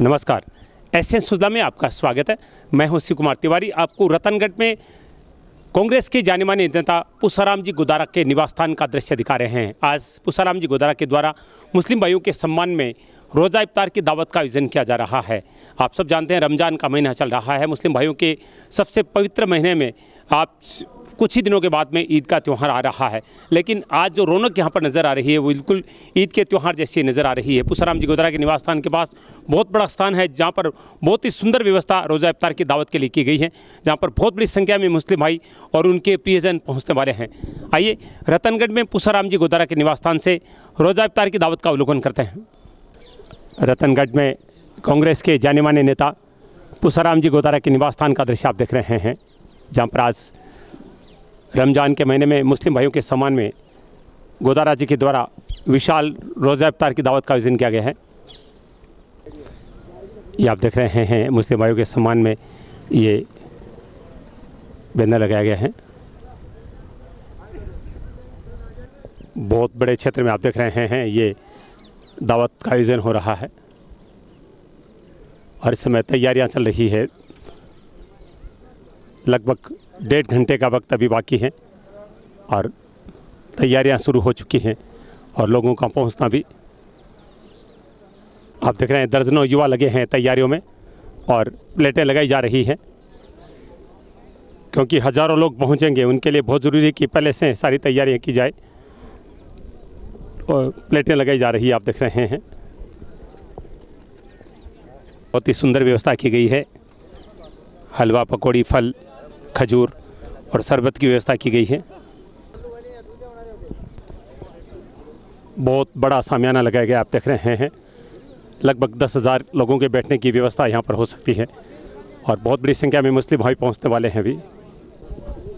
नमस्कार। S N सुजला में आपका स्वागत है। मैं हूँ शिव कुमार तिवारी। आपको रतनगढ़ में कांग्रेस के जाने माने नेता पुसाराम जी गोदारा के निवास स्थान का दृश्य दिखा रहे हैं। आज पुसाराम जी गोदारा के द्वारा मुस्लिम भाइयों के सम्मान में रोज़ा इफ्तार की दावत का आयोजन किया जा रहा है। आप सब जानते हैं, रमज़ान का महीना चल रहा है। मुस्लिम भाइयों के सबसे पवित्र महीने में आप कुछ ही दिनों के बाद में ईद का त्यौहार आ रहा है। लेकिन आज जो रौनक यहाँ पर नज़र आ रही है, वो बिल्कुल ईद के त्यौहार जैसी नज़र आ रही है। पुसाराम जी गोदरा के निवास स्थान के पास बहुत बड़ा स्थान है, जहाँ पर बहुत ही सुंदर व्यवस्था रोज़ा इफ्तार की दावत के लिए की गई है, जहाँ पर बहुत बड़ी संख्या में मुस्लिम भाई और उनके प्रियजन पहुँचने वाले हैं। आइए, रतनगढ़ में पुसाराम जी गोदरा के निवास स्थान से रोज़ा इफ्तार की दावत का अवलोकन करते हैं। रतनगढ़ में कांग्रेस के जाने माने नेता पुसाराम जी गोदारा के निवास स्थान का दृश्य आप देख रहे हैं, जहाँ पर आज रमज़ान के महीने में मुस्लिम भाइयों के सम्मान में गोदारा जी के द्वारा विशाल रोज़ा इफ्तार की दावत का आयोजन किया गया है। ये आप देख रहे हैं मुस्लिम भाइयों के सम्मान में ये बैनर लगाया गया है। बहुत बड़े क्षेत्र में आप देख रहे हैं, ये दावत का आयोजन हो रहा है और इस समय तैयारियाँ चल रही है। लगभग डेढ़ घंटे का वक्त अभी बाकी है और तैयारियाँ शुरू हो चुकी हैं और लोगों का पहुँचना भी। आप देख रहे हैं, दर्जनों युवा लगे हैं तैयारियों में और प्लेटें लगाई जा रही हैं। क्योंकि हज़ारों लोग पहुँचेंगे, उनके लिए बहुत ज़रूरी है कि पहले से सारी तैयारियाँ की जाए। और प्लेटें लगाई जा रही है, आप देख रहे हैं। बहुत ही सुंदर व्यवस्था की गई है। हलवा, पकौड़ी, फल खजूर और शरबत की व्यवस्था की गई है। बहुत बड़ा सामियाना लगाया गया, आप देख रहे हैं। लगभग दस हज़ार लोगों के बैठने की व्यवस्था यहाँ पर हो सकती है और बहुत बड़ी संख्या में मुस्लिम भाई पहुँचने वाले हैं अभी।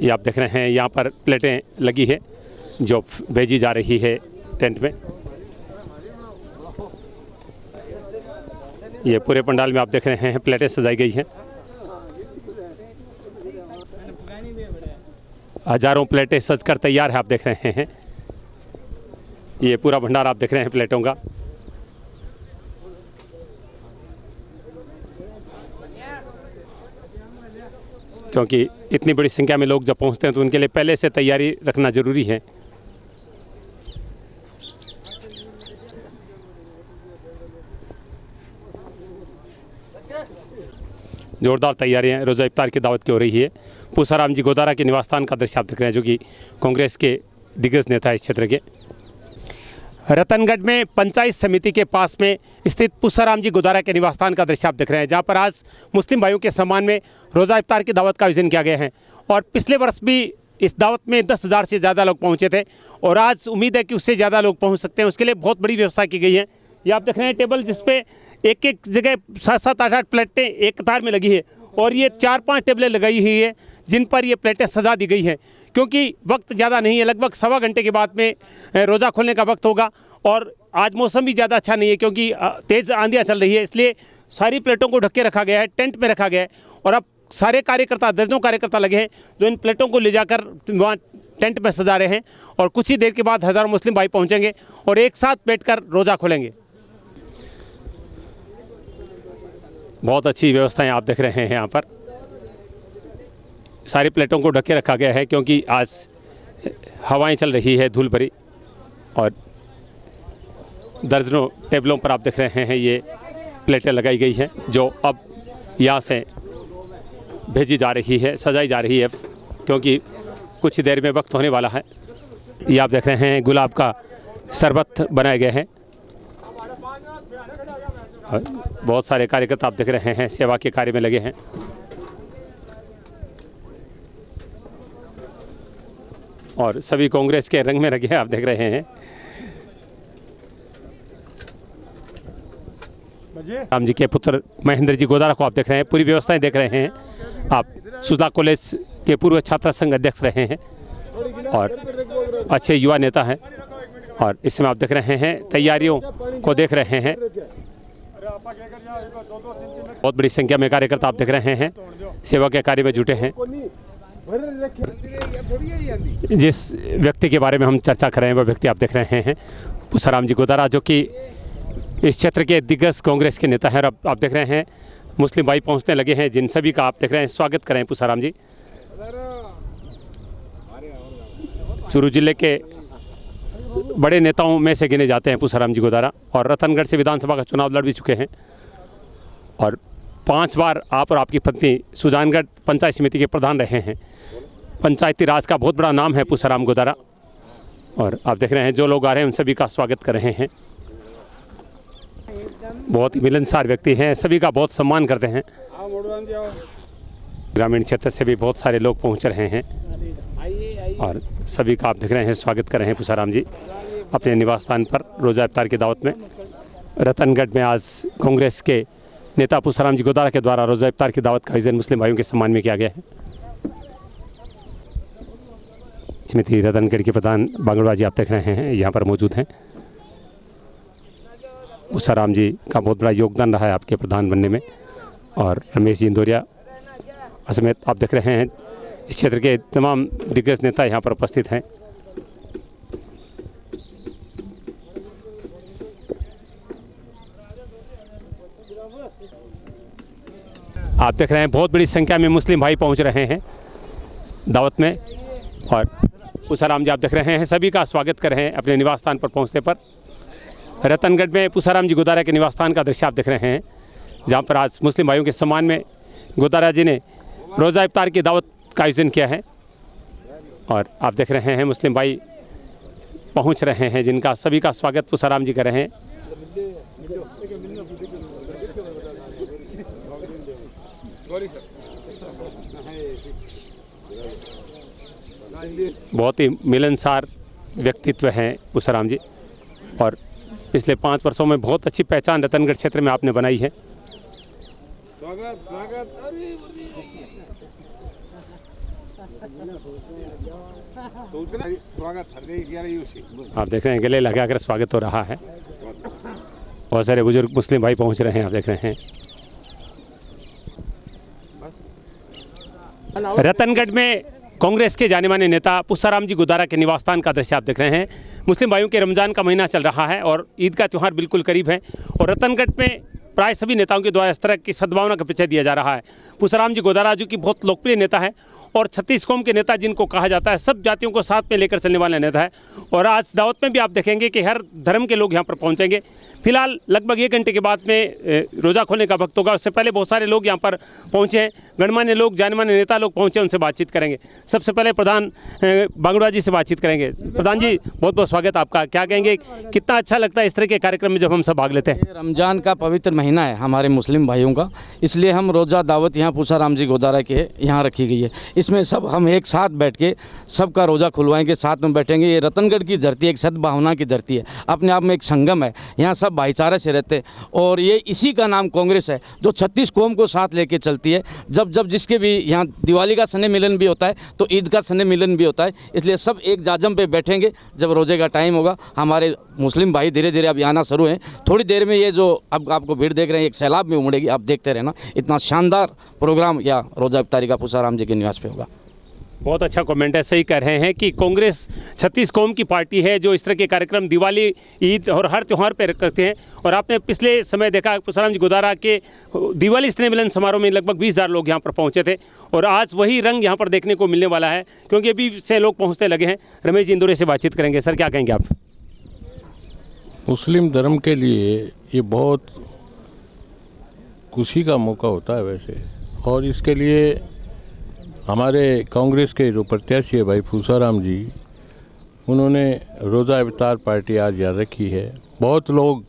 ये आप देख रहे हैं, यहाँ पर प्लेटें लगी है जो भेजी जा रही है टेंट में। ये पूरे पंडाल में आप देख रहे हैं, प्लेटें सजाई गई हैं। हज़ारों प्लेटें सजकर तैयार है, आप देख रहे हैं। ये पूरा भंडार आप देख रहे हैं प्लेटों का। क्योंकि इतनी बड़ी संख्या में लोग जब पहुँचते हैं तो उनके लिए पहले से तैयारी रखना ज़रूरी है। जोरदार तैयारियाँ रोज़ा इफ्तार की दावत की हो रही है। पूसाराम जी गोदारा के निवास स्थान का दृश्य आप देख रहे हैं, जो कि कांग्रेस के दिग्गज नेता इस क्षेत्र के। रतनगढ़ में पंचायत समिति के पास में स्थित पुसाराम जी गोदारा के निवास स्थान का दृश्य आप देख रहे हैं, जहाँ पर आज मुस्लिम भाइयों के सम्मान में रोज़ा इफ्तार की दावत का आयोजन किया गया है। और पिछले वर्ष भी इस दावत में दस हज़ार से ज़्यादा लोग पहुँचे थे, और आज उम्मीद है कि उससे ज़्यादा लोग पहुँच सकते हैं। उसके लिए बहुत बड़ी व्यवस्था की गई है। ये आप देख रहे हैं टेबल, जिसपे एक एक जगह सात सात आठ आठ प्लेटें एक कतार में लगी है। और ये चार पाँच टेबलें लगाई हुई है, जिन पर ये प्लेटें सजा दी गई हैं। क्योंकि वक्त ज़्यादा नहीं है, लगभग सवा घंटे के बाद में रोज़ा खोलने का वक्त होगा। और आज मौसम भी ज़्यादा अच्छा नहीं है, क्योंकि तेज़ आंधियाँ चल रही है, इसलिए सारी प्लेटों को ढक के रखा गया है, टेंट में रखा गया है। और अब सारे कार्यकर्ता, दर्जनों कार्यकर्ता लगे हैं, जो इन प्लेटों को ले जाकर वहाँ टेंट में सजा रहे हैं। और कुछ ही देर के बाद हज़ारों मुस्लिम भाई पहुँचेंगे और एक साथ बैठकर रोज़ा खोलेंगे। बहुत अच्छी व्यवस्थाएँ आप देख रहे हैं यहाँ पर। सारी प्लेटों को ढके रखा गया है क्योंकि आज हवाएँ चल रही है धूल भरी और दर्जनों टेबलों पर आप देख रहे हैं ये प्लेटें लगाई गई हैं, जो अब यहाँ से भेजी जा रही है, सजाई जा रही है, क्योंकि कुछ देर में वक्त होने वाला है। ये आप देख रहे हैं, गुलाब का शरबत बनाए गए हैं। बहुत सारे कार्यकर्ता आप देख रहे हैं सेवा के कार्य में लगे हैं। और सभी कांग्रेस के रंग में लगे आप देख रहे हैं। राम जी के पुत्र महेंद्र जी गोदारा को आप देख रहे हैं पूरी व्यवस्थाएँ देख रहे हैं। आप सुधा कॉलेज के पूर्व छात्र संघ अध्यक्ष रहे हैं और अच्छे युवा नेता हैं। और इस समय आप देख रहे हैं तैयारियों को देख रहे हैं। बहुत बड़ी संख्या में कार्यकर्ता आप देख रहे हैं सेवा के कार्य में जुटे हैं जिस व्यक्ति के बारे में हम चर्चा कर रहे हैं वह व्यक्ति आप देख रहे हैं पुसाराम जी गोदारा जो कि इस क्षेत्र के दिग्गज कांग्रेस के नेता हैं और आप देख रहे हैं मुस्लिम भाई पहुँचने लगे हैं जिन सभी का आप देख रहे हैं स्वागत करें पुसाराम जी चूरू ज़िले के बड़े नेताओं में से गिने जाते हैं पुसाराम जी गोदारा और रतनगढ़ से विधानसभा का चुनाव लड़ भी चुके हैं। और पाँच बार आप और आपकी पत्नी सुजानगढ़ पंचायत समिति के प्रधान रहे हैं। पंचायती राज का बहुत बड़ा नाम है पुसाराम गोदारा। और आप देख रहे हैं जो लोग आ रहे हैं उन सभी का स्वागत कर रहे हैं। बहुत ही मिलनसार व्यक्ति हैं सभी का बहुत सम्मान करते हैं। ग्रामीण क्षेत्र से भी बहुत सारे लोग पहुँच रहे हैं। और सभी का आप देख रहे हैं, स्वागत कर रहे हैं पुसाराम जी अपने निवास स्थान पर रोज़ा इफ्तार की दावत में। रतनगढ़ में आज कांग्रेस के नेता पुषाराम जी गोदारा के द्वारा रोज़ा इफ्तार की दावत का आयोजन मुस्लिम भाइयों के सम्मान में किया गया है। समिति रतनगढ़ के प्रधान बांगड़वा जी आप देख रहे हैं, यहाँ पर मौजूद हैं। उषाराम जी का बहुत बड़ा योगदान रहा है आपके प्रधान बनने में और रमेश जी इंदौरिया समेत आप देख रहे हैं इस क्षेत्र के तमाम दिग्गज नेता यहाँ पर उपस्थित हैं। आप देख रहे हैं, बहुत बड़ी संख्या में मुस्लिम भाई पहुँच रहे हैं दावत में। और पुसाराम जी, आप देख रहे हैं, सभी का स्वागत कर रहे हैं अपने निवास स्थान पर पहुँचने पर। रतनगढ़ में पुसाराम जी गोदारा के निवास स्थान का दृश्य आप देख रहे हैं, जहाँ पर आज मुस्लिम भाइयों के सम्मान में गोदारा जी ने रोज़ा इफ्तार की दावत का आयोजन किया है। और आप देख रहे हैं मुस्लिम भाई पहुँच रहे हैं, जिनका सभी का स्वागत पुसाराम जी कर रहे हैं। बहुत ही मिलनसार व्यक्तित्व हैं उषाराम जी। और पिछले पाँच वर्षों में बहुत अच्छी पहचान रतनगढ़ क्षेत्र में आपने बनाई है। स्वागत स्वागत अरे स्वागत हर गई ग्यारह यूसी आप देख रहे हैं, गले लगाकर स्वागत हो रहा है। बहुत सारे बुज़ुर्ग मुस्लिम भाई पहुँच रहे हैं, आप देख रहे हैं। रतनगढ़ में कांग्रेस के जाने माने नेता पुष्साराम जी गुदारा के निवास स्थान का दृश्य आप देख रहे हैं। मुस्लिम भाइयों के रमज़ान का महीना चल रहा है और ईद का त्यौहार बिल्कुल करीब है और रतनगढ़ में प्राय सभी नेताओं के द्वारा इस तरह की सद्भावना का परिचय दिया जा रहा है। पुष्साराम जी गोदारा जो कि बहुत लोकप्रिय नेता है और छत्तीस कौम के नेता जिनको कहा जाता है, सब जातियों को साथ में लेकर चलने वाला नेता है। और आज दावत में भी आप देखेंगे कि हर धर्म के लोग यहाँ पर पहुँचेंगे। फ़िलहाल लगभग एक घंटे के बाद में रोज़ा खोलने का वक्त होगा। उससे पहले बहुत सारे लोग यहाँ पर पहुँचे हैं। गणमान्य लोग जानमान्य नेता लोग पहुँचे, उनसे बातचीत करेंगे। सबसे पहले प्रधान बांगड़ा जी से बातचीत करेंगे। प्रधान जी बहुत बहुत स्वागत आपका। क्या कहेंगे, कितना अच्छा लगता है इस तरह के कार्यक्रम में जब हम सब भाग लेते हैं? रमज़ान का पवित्र महीना है हमारे मुस्लिम भाइयों का। इसलिए हम रोज़ा दावत यहाँ पूसा राम जी गोदारा के यहाँ रखी गई है। इसमें सब हम एक साथ बैठ के सबका रोज़ा खुलवाएँगे, साथ में बैठेंगे। ये रतनगढ़ की धरती एक सद्भावना की धरती है। अपने आप में एक संगम है। यहाँ सब भाईचारे से रहते हैं। और ये इसी का नाम कांग्रेस है, जो छत्तीस कौम को साथ लेके चलती है। जब जब जिसके भी यहाँ दिवाली का सने मिलन भी होता है तो ईद का सने मिलन भी होता है। इसलिए सब एक जाजम पे बैठेंगे। जब रोज़े का टाइम होगा, हमारे मुस्लिम भाई धीरे धीरे अब आना शुरू हैं। थोड़ी देर में ये जो अब आपको भीड़ देख रहे हैं, एक सैलाब में उमड़ेगी। आप देखते रहना। इतना शानदार प्रोग्राम या रोजा इफ्तारी का पुसाराम जी के निवास पे बहुत अच्छा कमेंट है, सही कह रहे हैं कि कांग्रेस छत्तीस कौम की पार्टी है जो इस तरह के कार्यक्रम दिवाली, ईद और हर त्यौहार पर करते हैं। और आपने पिछले समय देखा पुसाराम जी गुदारा के दिवाली स्नेह मिलन समारोह में लगभग बीस हज़ार लोग यहाँ पर पहुँचे थे। और आज वही रंग यहाँ पर देखने को मिलने वाला है, क्योंकि अभी से लोग पहुँचने लगे हैं। रमेश जी इंदौरे से बातचीत करेंगे। सर, क्या कहेंगे आप? मुस्लिम धर्म के लिए ये बहुत खुशी का मौका होता है वैसे। और इसके लिए हमारे कांग्रेस के जो प्रत्याशी है भाई फूसाराम जी, उन्होंने रोज़ा अवतार पार्टी आज याद रखी है। बहुत लोग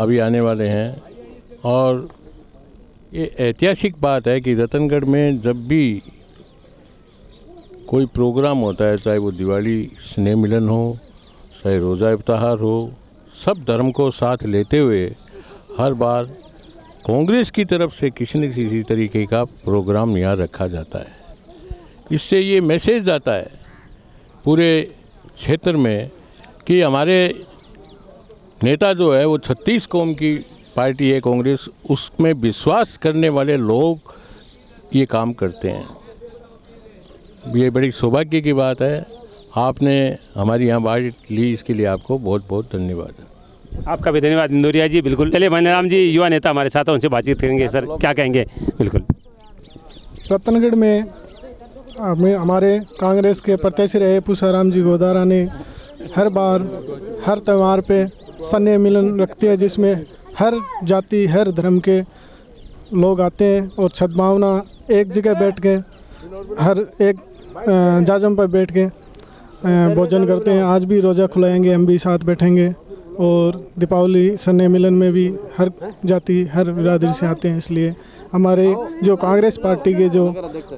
अभी आने वाले हैं और ये ऐतिहासिक बात है कि रतनगढ़ में जब भी कोई प्रोग्राम होता है, चाहे वो दिवाली, स्नेह मिलन हो, चाहे रोज़ा इफ्तार हो, सब धर्म को साथ लेते हुए हर बार कांग्रेस की तरफ़ से किसी न किसी तरीके का प्रोग्राम यहाँ रखा जाता है। इससे ये मैसेज जाता है पूरे क्षेत्र में कि हमारे नेता जो है, वो छत्तीस कौम की पार्टी है कांग्रेस, उसमें विश्वास करने वाले लोग ये काम करते हैं। ये बड़ी सौभाग्य की बात है। आपने हमारी यहाँ बात ली, इसके लिए आपको बहुत बहुत धन्यवाद। आपका भी धन्यवाद, इंदौरिया जी, बिल्कुल। चलिए मनीराम जी, युवा नेता हमारे साथ उनसे बातचीत करेंगे, सर। क्या कहेंगे? बिल्कुल। रतनगढ़ में हमें, हमारे कांग्रेस के प्रत्याशी रहे पुषाराम जी गोदारा ने हर बार, हर त्यौहार पे सन्य मिलन रखते हैं, जिसमें हर जाति, हर धर्म के लोग आते हैं और सद्भावना एक जगह बैठ के, हर एक जाजम पर बैठ के भोजन करते हैं। आज भी रोज़ा खुलाएँगे, हम भी साथ बैठेंगे। और दीपावली सन्य मिलन में भी हर जाति, हर बिरादरी से आते हैं, इसलिए हमारे जो कांग्रेस पार्टी के जो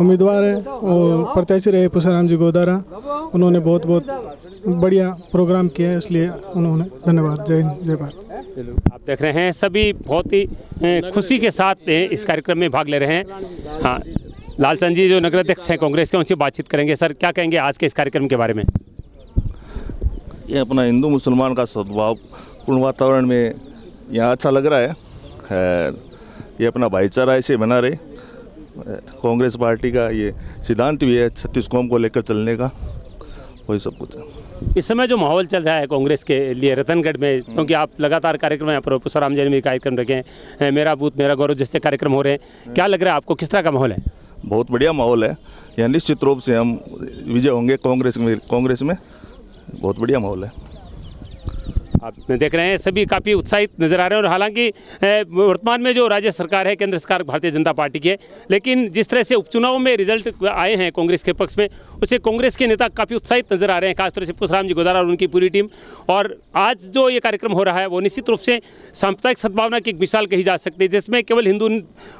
उम्मीदवार हैं और प्रत्याशी रहे पुषाराम जी गोदारा, उन्होंने बहुत बहुत बढ़िया प्रोग्राम किया है, इसलिए उन्होंने धन्यवाद। जय हिंद, जय भारत। आप देख रहे हैं, सभी बहुत ही खुशी के साथ इस कार्यक्रम में भाग ले रहे हैं। हाँ लालचंद जी जो नगर अध्यक्ष हैं, कांग्रेस के, उनसे बातचीत करेंगे। सर, क्या कहेंगे आज के इस कार्यक्रम के बारे में? ये अपना हिंदू मुसलमान का सद्भाव पूर्ण वातावरण में यहाँ अच्छा लग रहा है। खैर ये अपना भाईचारा ऐसे बना रहे। कांग्रेस पार्टी का ये सिद्धांत भी है छत्तीस कौम को लेकर चलने का वही सब कुछ है। इस समय जो माहौल चल रहा है कांग्रेस के लिए रतनगढ़ में क्योंकि आप लगातार कार्यक्रम यहाँ पर पुष्पराम जी ने भी कार्यक्रम रखे हैं मेरा बूथ मेरा गौरव जैसे कार्यक्रम हो रहे हैं क्या लग रहा है आपको किस तरह का माहौल है? बहुत बढ़िया माहौल है। यहाँ निश्चित रूप से हम विजय होंगे कांग्रेस में कांग्रेस में। बहुत बढ़िया माहौल है। आप देख रहे हैं, सभी काफ़ी उत्साहित नज़र आ रहे हैं और हालाँकि वर्तमान में जो राज्य सरकार है, केंद्र सरकार भारतीय जनता पार्टी की है, लेकिन जिस तरह से उपचुनाव में रिज़ल्ट आए हैं कांग्रेस के पक्ष में उससे कांग्रेस के नेता काफ़ी उत्साहित नज़र आ रहे हैं, खासतौर से पुष्पराम जी गोदारा और उनकी पूरी टीम। और आज जो ये कार्यक्रम हो रहा है, वो निश्चित रूप से सांप्रदायिक सद्भावना की एक मिसाल कही जा सकती है, जिसमें केवल हिंदू,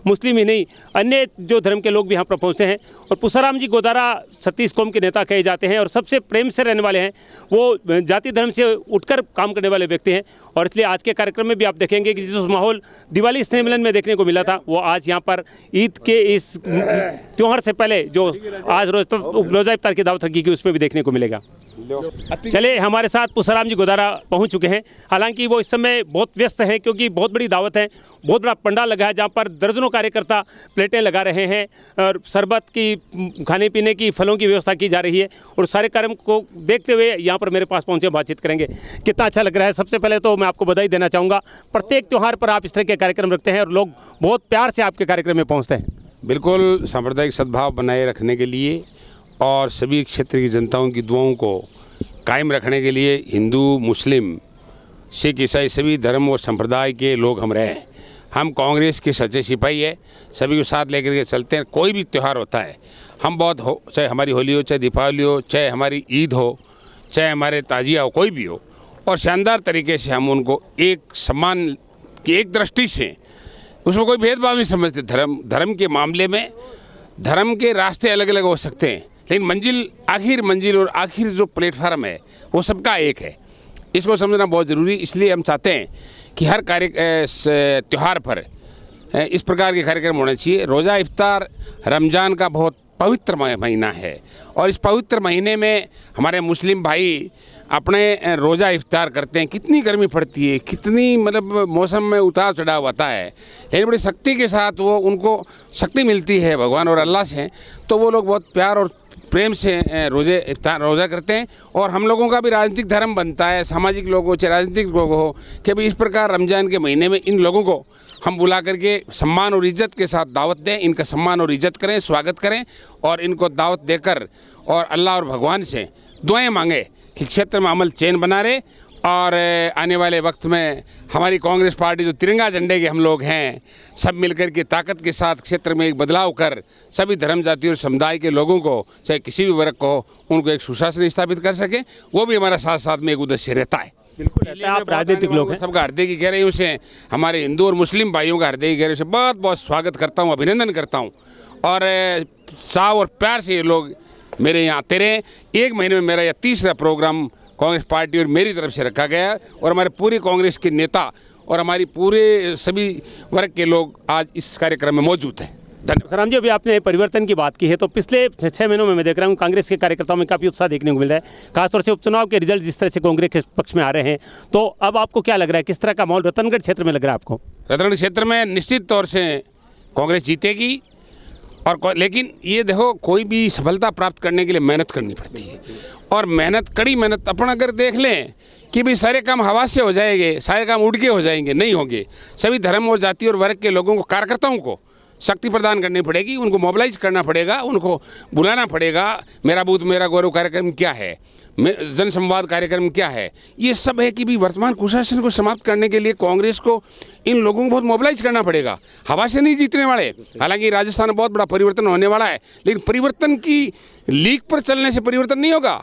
मुस्लिम ही नहीं, अन्य जो धर्म के लोग भी यहाँ पर पहुँचे हैं। और पुष्पराम जी गोदारा सतीश कौम के नेता कहे जाते हैं, और सबसे प्रेम से रहने वाले हैं, वो जाति धर्म से उठकर काम करने वाले व्यक्ति हैं। और इसलिए आज के कार्यक्रम में भी आप देखेंगे कि जिस माहौल दिवाली स्नेह मिलन में देखने को मिला था, वो आज यहाँ पर ईद के इस त्यौहार से पहले जो आज रोज रोजा इफ्तार की दावत रखी गई उसमें भी देखने को मिलेगा। चले हमारे साथ पुष्पराम जी गोदारा पहुँच चुके हैं। हालाँकि वो इस समय बहुत व्यस्त हैं क्योंकि बहुत बड़ी दावत है बहुत बड़ा पंडाल लगा है जहाँ पर दर्जनों कार्यकर्ता प्लेटें लगा रहे हैं और शरबत की खाने पीने की फलों की व्यवस्था की जा रही है और सारे कार्यक्रम को देखते हुए यहाँ पर मेरे पास पहुँचे बातचीत करेंगे। कितना अच्छा लग रहा है। सबसे पहले तो मैं आपको बधाई देना चाहूँगा। प्रत्येक त्यौहार पर आप इस तरह के कार्यक्रम रखते हैं और लोग बहुत प्यार से आपके कार्यक्रम में पहुँचते हैं। बिल्कुल सांप्रदायिक सद्भाव बनाए रखने के लिए और सभी क्षेत्र की जनताओं की दुआओं को कायम रखने के लिए हिंदू, मुस्लिम, सिख ईसाई सभी धर्म और संप्रदाय के लोग हम रहे हैं। हम कांग्रेस के सच्चे सिपाही है, सभी को साथ लेकर के चलते हैं। कोई भी त्यौहार होता है, हम बहुत हो, चाहे हमारी होली हो, चाहे दीपावली हो, चाहे हमारी ईद हो, चाहे हमारे ताजिया हो, कोई भी हो। और शानदार तरीके से हम उनको एक सम्मान की एक दृष्टि से, उसमें कोई भेदभाव नहीं समझते। धर्म धर्म के मामले में, धर्म के रास्ते अलग अलग हो सकते हैं। लेकिन मंजिल, आखिर मंजिल और आखिर जो प्लेटफार्म है, वो सबका एक है। इसको समझना बहुत ज़रूरी, इसलिए हम चाहते हैं कि हर कार्य त्यौहार पर इस प्रकार के कार्यक्रम होने चाहिए। रोज़ा इफ्तार रमज़ान का बहुत पवित्र महीना है और इस पवित्र महीने में हमारे मुस्लिम भाई अपने रोज़ा इफ्तार करते हैं। कितनी गर्मी पड़ती है, कितनी मतलब मौसम में उतार चढ़ाव आता है। लेकिन बड़ी शक्ति के साथ वो, उनको शक्ति मिलती है, भगवान और अल्लाह से तो वो लोग बहुत प्यार और प्रेम से रोज़े रोज़ा करते हैं और हम लोगों का भी राजनीतिक धर्म बनता है, सामाजिक लोग हो चाहे राजनीतिक लोग हो, कि भाई इस प्रकार रमज़ान के महीने में इन लोगों को हम बुला करके सम्मान और इज़्ज़त के साथ दावत दें, इनका सम्मान और इज़्ज़त करें, स्वागत करें और इनको दावत देकर और अल्लाह और भगवान से दुआएँ मांगें कि क्षेत्र में अमल चैन बना रहे और आने वाले वक्त में हमारी कांग्रेस पार्टी जो तिरंगा झंडे के हम लोग हैं सब मिलकर के ताकत के साथ क्षेत्र में एक बदलाव कर सभी धर्म जाति और समुदाय के लोगों को चाहे किसी भी वर्ग को उनको एक सुशासन स्थापित कर सके वो भी हमारा साथ साथ में एक उद्देश्य रहता है। बिल्कुल रहता है, आप राजनीतिक लोग हैं। सबका हृदय की गहराइयों से हमारे हिंदू और मुस्लिम भाइयों का हृदय की गहराइयों से बहुत बहुत स्वागत करता हूँ अभिनंदन करता हूँ। और चाव और प्यार से ये लोग मेरे यहाँ आते रहे। एक महीने में मेरा यह तीसरा प्रोग्राम कांग्रेस पार्टी और मेरी तरफ़ से रखा गया है और हमारे पूरे कांग्रेस के नेता और हमारी पूरे सभी वर्ग के लोग आज इस कार्यक्रम में मौजूद हैं। धन्यवाद। सराम जी अभी आपने परिवर्तन की बात की है तो पिछले छः महीनों में मैं देख रहा हूँ कांग्रेस के कार्यकर्ताओं में काफ़ी उत्साह देखने को मिल रहा है। खासतौर से उपचुनाव के रिज़ल्ट जिस तरह से कांग्रेस के पक्ष में आ रहे हैं तो अब आपको क्या लग रहा है किस तरह का माहौल रतनगढ़ क्षेत्र में लग रहा है आपको? रतनगढ़ क्षेत्र में निश्चित तौर से कांग्रेस जीतेगी और लेकिन ये देखो, कोई भी सफलता प्राप्त करने के लिए मेहनत करनी पड़ती है। और मेहनत, कड़ी मेहनत अपन अगर देख लें कि भाई सारे काम हवा से हो जाएँगे, सारे काम उड़ के हो जाएँगे, नहीं होंगे। सभी धर्म और जाति और वर्ग के लोगों को, कार्यकर्ताओं को शक्ति प्रदान करनी पड़ेगी, उनको मोबिलाइज करना पड़ेगा, उनको बुलाना पड़ेगा, मेरा बूथ, मेरा गौरव कार्यक्रम क्या है? जन संवाद कार्यक्रम क्या है? ये सब है कि भी वर्तमान कुशासन को समाप्त करने के लिए कांग्रेस को इन लोगों को बहुत मोबिलाइज करना पड़ेगा। हवा से नहीं जीतने वाले। हालाँकि राजस्थान में बहुत बड़ा परिवर्तन होने वाला है, लेकिन परिवर्तन की लीक पर चलने से परिवर्तन नहीं होगा।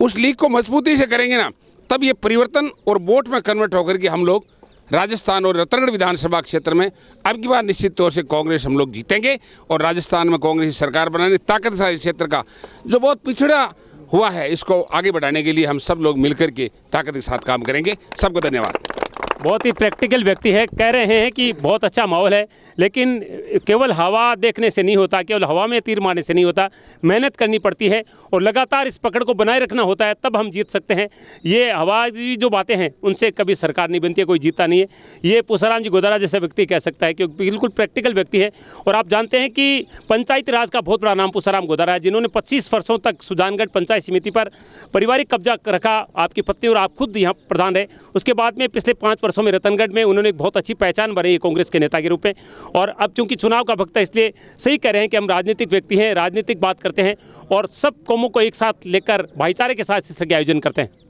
उस लीक को मजबूती से करेंगे ना, तब ये परिवर्तन और वोट में कन्वर्ट होकर के हम लोग राजस्थान और रतनगढ़ विधानसभा क्षेत्र में अब की बार निश्चित तौर से कांग्रेस हम लोग जीतेंगे और राजस्थान में कांग्रेस सरकार बनाने ताकतशाली क्षेत्र का जो बहुत पिछड़ा हुआ है। इसको आगे बढ़ाने के लिए हम सब लोग मिलकर के ताकत के साथ काम करेंगे। सबको धन्यवाद। बहुत ही प्रैक्टिकल व्यक्ति है, कह रहे हैं कि बहुत अच्छा माहौल है, लेकिन केवल हवा देखने से नहीं होता, केवल हवा में तीर मारने से नहीं होता, मेहनत करनी पड़ती है और लगातार इस पकड़ को बनाए रखना होता है, तब हम जीत सकते हैं। ये हवा की जो बातें हैं, उनसे कभी सरकार नहीं बनती है, कोई जीता नहीं है। ये पुसाराम जी गोदारा जैसा व्यक्ति कह सकता है क्योंकि बिल्कुल प्रैक्टिकल व्यक्ति है और आप जानते हैं कि पंचायती राज का बहुत बड़ा नाम पुसाराम गोदारा है, जिन्होंने पच्चीस वर्षों तक सुजानगढ़ पंचायत समिति पर पारिवारिक कब्जा रखा, आपकी पत्नी और आप खुद यहाँ प्रधान रहे। उसके बाद में पिछले पाँच वर्षों में रतनगढ़ में उन्होंने एक बहुत अच्छी पहचान बनाई कांग्रेस के नेता के रूप में। और अब चूँकि चुनाव का भक्त इसलिए सही कह रहे हैं कि हम राजनीतिक व्यक्ति हैं, राजनीतिक बात करते हैं और सब कौमों को एक साथ लेकर भाईचारे के साथ इस तरह के आयोजन करते हैं।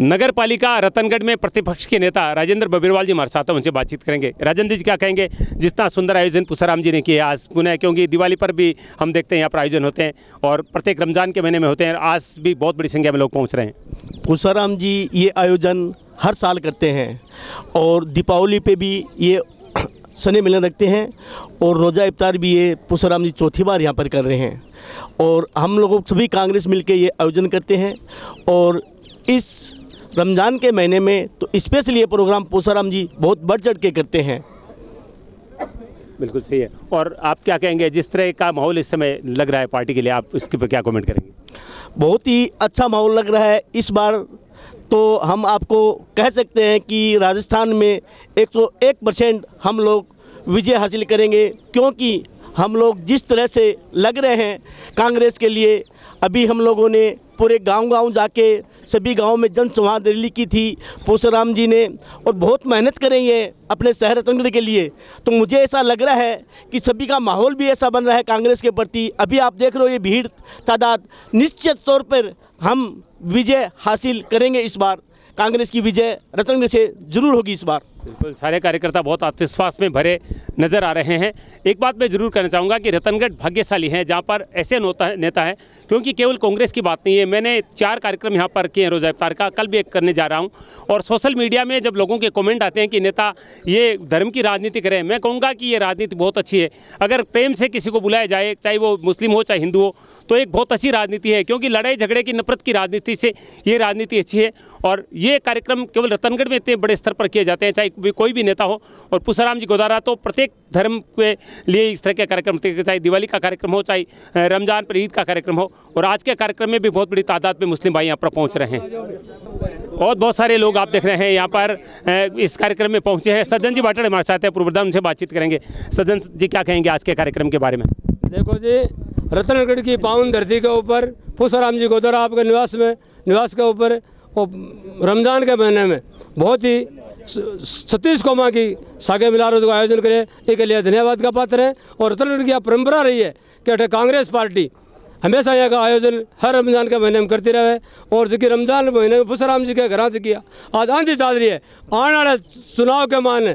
नगर पालिका रतनगढ़ में प्रतिपक्ष के नेता राजेंद्र बबीरवाल जी हमारे साथ उनसे बातचीत करेंगे। राजेंद्र जी क्या कहेंगे? जितना सुंदर आयोजन पुसाराम जी ने किया, आज पुनः क्योंकि दिवाली पर भी हम देखते हैं, यहाँ पर आयोजन होते हैं और प्रत्येक रमज़ान के महीने में होते हैं आज भी बहुत बड़ी संख्या में लोग पहुँच रहे हैं। पुसाराम जी, ये आयोजन हर साल करते हैं और दीपावली पे भी ये सने मिलन रखते हैं और रोज़ा इफ्तार भी ये पुसाराम जी चौथी बार यहाँ पर कर रहे हैं। और हम लोग सभी कांग्रेस मिलके ये आयोजन करते हैं और इस रमज़ान के महीने में तो स्पेशली ये प्रोग्राम पुसाराम जी बहुत बढ़ चढ़ के करते हैं। बिल्कुल सही है। और आप क्या कहेंगे जिस तरह का माहौल इस समय लग रहा है पार्टी के लिए आप इसके पर क्या कमेंट करेंगे? बहुत ही अच्छा माहौल लग रहा है इस बार। तो हम आपको कह सकते हैं कि राजस्थान में 101 परसेंट हम लोग विजय हासिल करेंगे क्योंकि हम लोग जिस तरह से लग रहे हैं कांग्रेस के लिए अभी हम लोगों ने पूरे गांव-गांव जाके सभी गाँव में जन संवाद रैली की थी। पोसराम जी ने और बहुत मेहनत करें ये अपने शहर रतनगढ़ के लिए। तो मुझे ऐसा लग रहा है कि सभी का माहौल भी ऐसा बन रहा है कांग्रेस के प्रति। अभी आप देख रहे हो ये भीड़, तादाद, निश्चित तौर पर हम विजय हासिल करेंगे इस बार। कांग्रेस की विजय रतनगढ़ से ज़रूर होगी इस बार। बिल्कुल, सारे कार्यकर्ता बहुत आत्मविश्वास में भरे नज़र आ रहे हैं। एक बात मैं ज़रूर कहना चाहूँगा कि रतनगढ़ भाग्यशाली है, जहाँ पर ऐसे नोता, नेता है, क्योंकि केवल कांग्रेस की बात नहीं है, मैंने चार कार्यक्रम यहाँ पर किए हैं, रोज़ा इफ्तार का, कल भी एक करने जा रहा हूँ। और सोशल मीडिया में जब लोगों के कॉमेंट आते हैं कि नेता ये धर्म की राजनीति करें मैं कहूँगा कि ये राजनीति बहुत अच्छी है। अगर प्रेम से किसी को बुलाया जाए, चाहे वो मुस्लिम हो, चाहे हिंदू हो तो एक बहुत अच्छी राजनीति है, क्योंकि लड़ाई झगड़े की नफरत की राजनीति से ये राजनीति अच्छी है। और ये कार्यक्रम केवल रतनगढ़ में इतने बड़े स्तर पर किए जाते हैं, चाहे भी कोई भी नेता हो और पुसाराम जी गोदारा तो प्रत्येक धर्म के लिए इस तरह के कार्यक्रम चाहे दिवाली का कार्यक्रम हो, चाहे रमज़ान पर ईद का कार्यक्रम हो, और आज के कार्यक्रम में भी बहुत बड़ी तादाद में मुस्लिम भाई यहाँ पर पहुँच रहे हैं। और बहुत सारे लोग आप देख रहे हैं यहाँ पर इस कार्यक्रम में पहुँचे हैं। सज्जन जी बाटड़ हमारे साथ हैं पूर्व प्रधान उनसे बातचीत करेंगे। सज्जन जी, क्या कहेंगे आज के कार्यक्रम के बारे में? देखो जी, रतनगढ़ की पावन धरती के ऊपर पुष्पराम जी गोदरा आपके निवास में, निवास के ऊपर रमज़ान के महीने में बहुत ही सतीश कौमा की सागे मिलारत का आयोजन करें। इसके लिए धन्यवाद का पात्र है और उत्तराखंड की परंपरा रही है कि अठे कांग्रेस पार्टी हमेशा यहाँ का आयोजन हर रमज़ान के महीने में करती रहे और जो कि रमज़ान महीने में फुसराम जी के घर से किया। आज आंधी चादरी रही है। आने वाले चुनाव के मान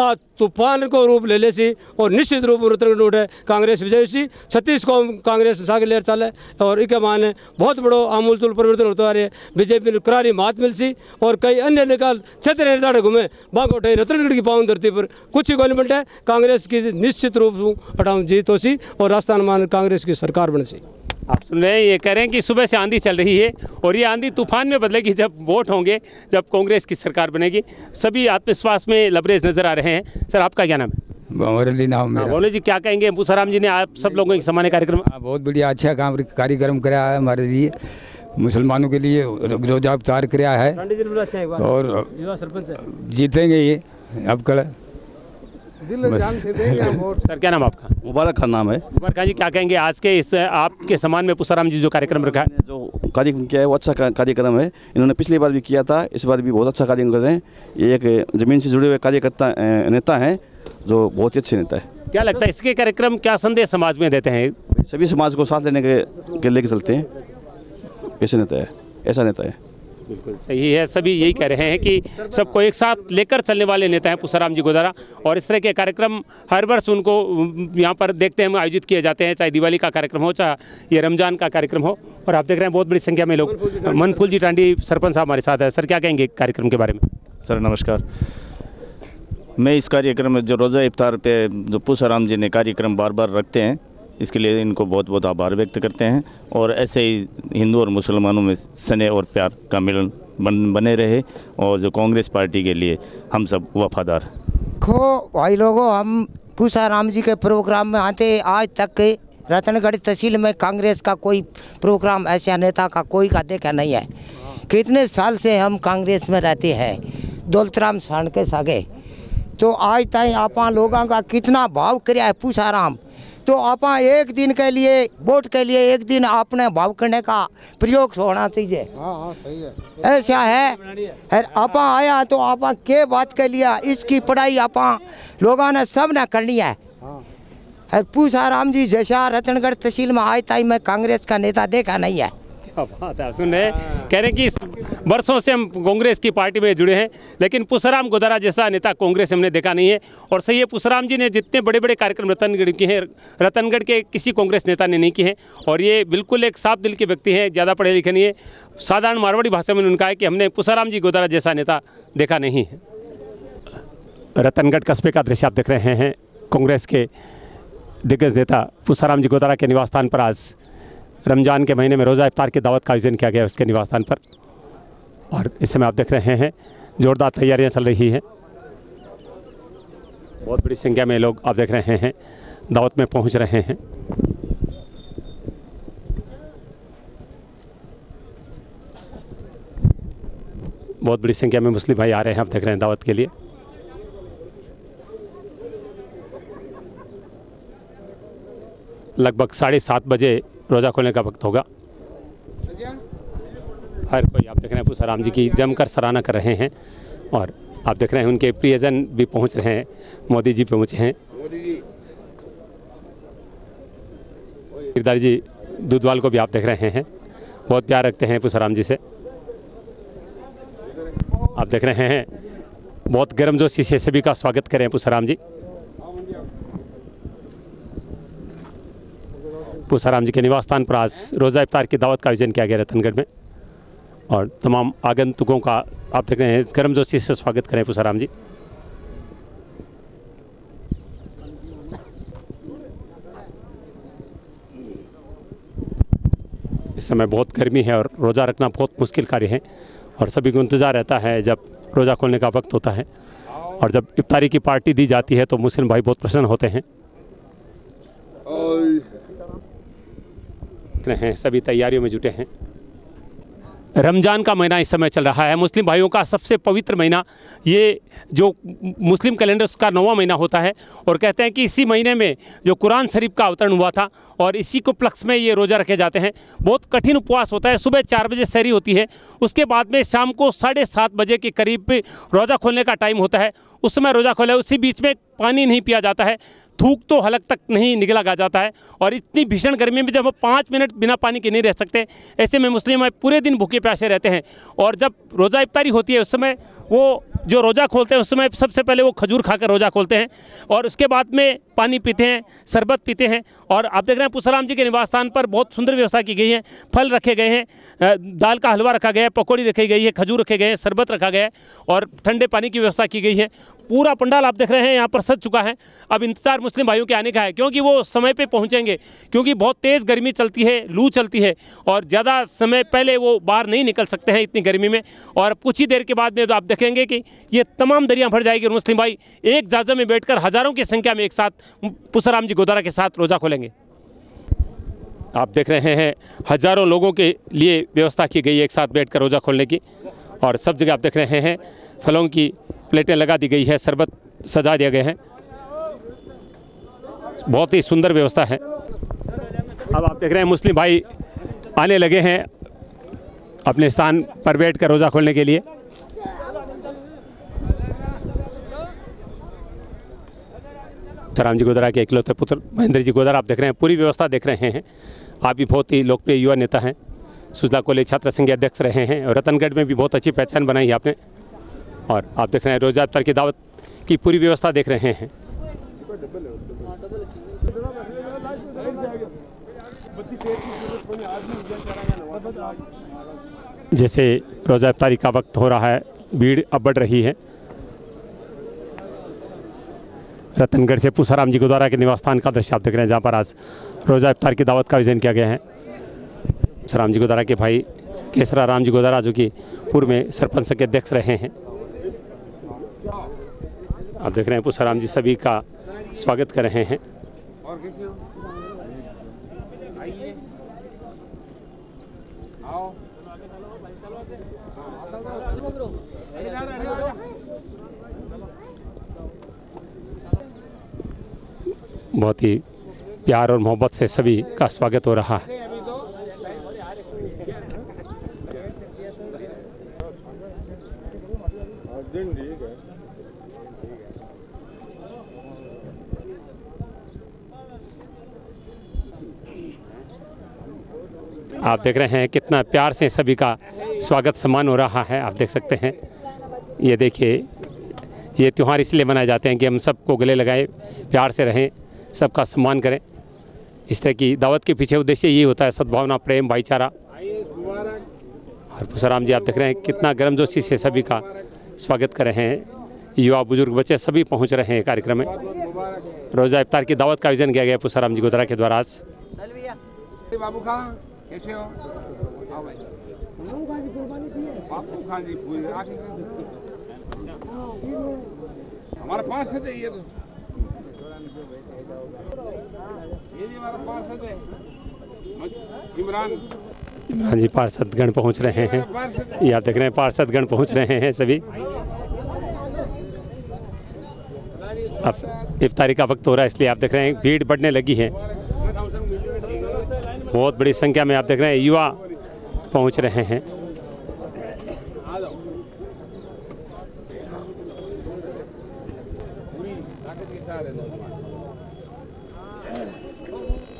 आज तूफ़ान को रूप ले ले सी और निश्चित रूप में रतनगढ़ उठे। कांग्रेस विजय सी छत्तीस को कांग्रेस सागे लेर चले और इके माने बहुत बड़ो आमूल चूल परिवर्तन होता आ रही। है बीजेपी ने करारी मात मिल सी और कई अन्य निकाल क्षेत्र निर्धारण घूमे। बाग उठे रतनगढ़ की पावन धरती पर कुछ ही गवर्नमेंट है कांग्रेस की निश्चित रूप हटाऊँ जीत हो सी और राजस्थान मान कांग्रेस की सरकार बन सी आप सुन रहे हैं ये कह रहे हैं कि सुबह से आंधी चल रही है और ये आंधी तूफ़ान में बदलेगी जब वोट होंगे जब कांग्रेस की सरकार बनेगी। सभी आत्मविश्वास में लबरेज नज़र आ रहे हैं। सर आपका क्या नाम है? मुरली नाम हाँ, मेरा। बोले जी क्या कहेंगे? भूसाराम जी ने आप सब लोगों के सामान्य कार्यक्रम हाँ, बहुत बढ़िया अच्छा काम कार्यक्रम कराया है हमारे लिए। मुसलमानों के लिए रोजा अवतार कराया है। और युवा सरपंच है। जीतेंगे ये अब कल। दिल जान से देंगे हम वोट सर क्या नाम आपका? मुबारक खान नाम है। उमर खान जी क्या कहेंगे आज के इस आपके सम्मान में पुसाराम जी जो कार्यक्रम रखा है? जो कार्यक्रम किया है वो अच्छा कार्यक्रम है। इन्होंने पिछली बार भी किया था इस बार भी बहुत अच्छा कार्यक्रम कर रहे हैं। ये एक ज़मीन से जुड़े हुए कार्यकर्ता नेता हैं जो बहुत ही अच्छे नेता है। क्या लगता है इसके कार्यक्रम क्या संदेश समाज में देते हैं? सभी समाज को साथ लेने के, के लेके चलते हैं। ऐसे नेता है ऐसा नेता है। बिल्कुल सही है, सभी यही कह रहे हैं कि सबको एक साथ लेकर चलने वाले नेता हैं पुसाराम जी गोदारा। और इस तरह के कार्यक्रम हर वर्ष उनको यहाँ पर देखते हैं, आयोजित किए जाते हैं, चाहे दिवाली का कार्यक्रम हो, चाहे ये रमज़ान का कार्यक्रम हो। और आप देख रहे हैं, बहुत बड़ी संख्या में लोग। मनफुल जी टांडी, सरपंच साहब हमारे साथ है। सर, क्या कहेंगे कार्यक्रम के बारे में? सर, नमस्कार। मैं इस कार्यक्रम में जो रोज़ा इफ्तार पे जो पूसाराम जी ने कार्यक्रम बार बार रखते हैं इसके लिए इनको बहुत बहुत आभार व्यक्त करते हैं और ऐसे ही हिंदू और मुसलमानों में स्नेह और प्यार का मिलन बन, बने रहे और जो कांग्रेस पार्टी के लिए हम सब वफादार खो, भाई लोगों, हम पूसा राम जी के प्रोग्राम में आते आज तक रतनगढ़ तहसील में कांग्रेस का कोई प्रोग्राम, ऐसा नेता का, कोई का देखा नहीं है। कितने साल से हम कांग्रेस में रहते हैं। दौलतराम सान के सागे तो आज तक आप लोगों का कितना भाव कराया है पूसाराम तो आप एक दिन के लिए वोट के लिए एक दिन अपने भाव करने का प्रयोग होना चाहिए। हाँ हाँ सही है। ऐसा है। अरे आप आया तो आप के बात के लिया इसकी पढ़ाई आप लोगों ने सबने करनी है। अरे पूछा राम जी जैसा रतनगढ़ तहसील में आए ताई में कांग्रेस का नेता देखा नहीं है। क्या बात है। सुन रहे कह रहे कि वर्षों से हम कांग्रेस की पार्टी में जुड़े हैं, लेकिन पुसराम गोदारा जैसा नेता कांग्रेस हमने देखा नहीं है। और सही है पुसराम जी ने जितने बड़े बड़े कार्यक्रम रतनगढ़ किए हैं, रतनगढ़ के किसी कांग्रेस नेता ने नहीं किए हैं। और ये बिल्कुल एक साफ़ दिल के व्यक्ति हैं, ज़्यादा पढ़े लिखे नहीं है। साधारण मारवाड़ी भाषा में उनका है कि हमने पुसाराम जी गोदारा जैसा नेता देखा नहीं है। रतनगढ़ कस्बे का दृश्य आप देख रहे हैं, कांग्रेस के दिग्गज नेता पुसाराम जी गोदारा के निवास स्थान पर आज रमज़ान के महीने में रोज़ा इफ्तार की दावत का आयोजन किया गया उसके निवास स्थान पर। और इस समय आप देख रहे हैं, जोरदार तैयारियाँ चल रही हैं। बहुत बड़ी संख्या में लोग आप देख रहे हैं, दावत में पहुँच रहे हैं। बहुत बड़ी संख्या में मुस्लिम भाई आ रहे हैं, आप देख रहे हैं दावत के लिए। लगभग साढ़े सात बजे रोज़ा खोलने का वक्त होगा। हर कोई, आप देख रहे हैं पूसा राम जी की जमकर सराहना कर रहे हैं और आप देख रहे हैं उनके प्रियजन भी पहुँच रहे हैं, मोदी जी पहुँचे हैं। गिरदारी जी, दूधवाल को भी आप देख रहे हैं। बहुत प्यार रखते हैं पुसाराम जी से। आप देख रहे हैं, बहुत गर्मजोशी से सभी का स्वागत करें पुसाराम जी। पूसाराम जी के निवास स्थान पर आज रोज़ा इफ्तार की दावत का आयोजन किया गया रतनगढ़ में। और तमाम आगंतुकों का आप देख रहे हैं गर्मजोशी से स्वागत करें पूसाराम जी। इस समय बहुत गर्मी है और रोज़ा रखना बहुत मुश्किल कार्य है और सभी को इंतज़ार रहता है जब रोज़ा खोलने का वक्त होता है। और जब इफ्तारी की पार्टी दी जाती है तो मुस्लिम भाई बहुत प्रसन्न होते हैं। हैं, सभी तैयारियों में जुटे हैं। रमज़ान का महीना इस समय चल रहा है। मुस्लिम भाइयों का सबसे पवित्र महीना ये जो मुस्लिम कैलेंडर, उसका नौवा महीना होता है और कहते हैं कि इसी महीने में जो कुरान शरीफ का अवतरण हुआ था और इसी को प्लक्स में ये रोज़ा रखे जाते हैं। बहुत कठिन उपवास होता है, सुबह चार बजे सहरी होती है, उसके बाद में शाम को साढ़े सात बजे के करीब रोज़ा खोलने का टाइम होता है, उस समय रोज़ा खोले उसी बीच में पानी नहीं पिया जाता है थूक तो हलक तक नहीं निकला गा जाता है और इतनी भीषण गर्मी में जब हम पाँच मिनट बिना पानी के नहीं रह सकते, ऐसे में मुस्लिम भाई पूरे दिन भूखे प्यासे रहते हैं। और जब रोज़ा इफ्तारी होती है उस समय, वो जो रोज़ा खोलते हैं उस समय सबसे पहले वो खजूर खाकर रोज़ा खोलते हैं और उसके बाद में पानी पीते हैं, शरबत पीते हैं और आप देख रहे हैं पुसराम जी के निवास स्थान पर बहुत सुंदर व्यवस्था की गई है। फल रखे गए हैं दाल का हलवा रखा गया है, पकौड़ी रखी गई है, खजूर रखे गए हैं, शरबत रखा गया है और ठंडे पानी की व्यवस्था की गई है। पूरा पंडाल आप देख रहे हैं, यहाँ पर सज चुका है। अब इंतज़ार मुस्लिम भाइयों के आने का है, क्योंकि वो समय पे पहुँचेंगे, क्योंकि बहुत तेज़ गर्मी चलती है, लू चलती है, और ज़्यादा समय पहले वो बाहर नहीं निकल सकते हैं इतनी गर्मी में। और कुछ ही देर के बाद में तो आप देखेंगे कि ये तमाम दरियाँ भर जाएगी और मुस्लिम भाई एक जाजा में बैठकर हज़ारों की संख्या में एक साथ पुसराम जी गोदारा के साथ रोज़ा खोलेंगे। आप देख रहे हैं, हज़ारों लोगों के लिए व्यवस्था की गई है एक साथ बैठकर रोज़ा खोलने की, और सब जगह आप देख रहे हैं, फलों की प्लेटें लगा दी गई है, शरबत सजा दिया गया है। बहुत ही सुंदर व्यवस्था है। अब आप देख रहे हैं, मुस्लिम भाई आने लगे हैं अपने स्थान पर बैठ कर रोज़ा खोलने के लिए। राम जी गोदरा के इकलौते पुत्र महेंद्र जी गोदरा, आप देख रहे हैं, पूरी व्यवस्था देख रहे हैं। आप भी बहुत ही लोकप्रिय युवा नेता हैं। सुजला कॉलेज छात्र संघ के अध्यक्ष रहे हैं और रतनगढ़ में भी बहुत अच्छी पहचान बनाई है आपने। और आप देख रहे हैं रोजा अफ्तार की दावत की पूरी व्यवस्था देख रहे हैं। जैसे रोज़ा अफ्तारी का वक्त हो रहा है, भीड़ अब बढ़ रही है। रतनगढ़ से पूसाराम जी गुरुद्वारा के निवास स्थान का दृश्य आप देख रहे हैं, जहाँ पर आज रोज़ा इफ्तार की दावत का आयोजन किया गया है। पूसाराम जी गुरुद्वारा के भाई केसरा राम जी गुरुद्वारा, जो कि पूर्व में सरपंच के अध्यक्ष रहे हैं। आप देख रहे हैं पूसाराम जी सभी का स्वागत कर रहे हैं। बहुत ही प्यार और मोहब्बत से सभी का स्वागत हो रहा है। आप देख रहे हैं कितना प्यार से सभी का स्वागत सम्मान हो रहा है आप देख सकते हैं। ये देखिए ये त्यौहार इसलिए मनाए जाते हैं कि हम सबको गले लगाएँ प्यार से रहें सबका सम्मान करें। इस तरह की दावत के पीछे उद्देश्य यही होता है सद्भावना प्रेम भाईचारा। और पुषाराम जी आप देख रहे हैं कितना गर्मजोशी से सभी का स्वागत कर रहे हैं। युवा बुज़ुर्ग बच्चे सभी पहुँच रहे हैं कार्यक्रम में। रोज़ा इफ्तार की दावत का आयोजन किया गया पुषाराम जी गोदरा के द्वारा आज। कैसे हो? आओ भाई। बापू खान जी पूरी आके हमारे पास से थे ये तो। ये भी हमारा पास से थे इमरान। इमरान जी पार्षदगण पहुँच रहे हैं। ये आप देख रहे हैं पार्षदगण पहुँच रहे हैं सभी। अब इफ्तारी का वक्त हो रहा है इसलिए आप देख रहे हैं भीड़ बढ़ने लगी है। बहुत बड़ी संख्या में आप देख रहे हैं, युवा पहुँच रहे हैं।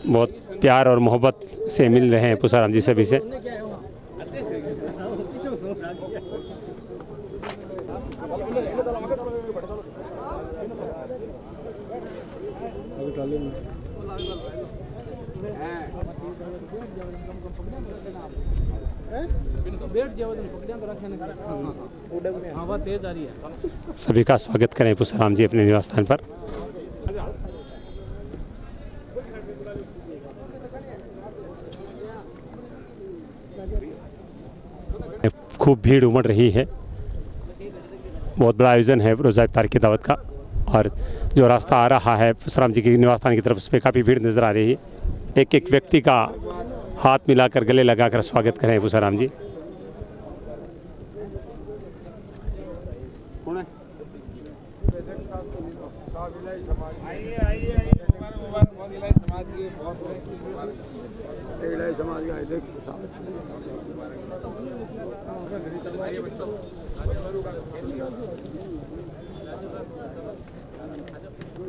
बहुत प्यार और मोहब्बत से मिल रहे हैं पुषाराम जी सभी से। हवा तेज आ रही है सभी का स्वागत करें पुषाराम जी अपने निवास स्थान पर। खूब भीड़ उमड़ रही है। बहुत बड़ा आयोजन है रोज़ा इफ्तार की दावत का। और जो रास्ता आ रहा है पुषाराम जी के निवास स्थान की तरफ़, उस पर काफ़ी भीड़ नज़र आ रही है। एक एक व्यक्ति का हाथ मिलाकर, गले लगाकर स्वागत करें पुषाराम जी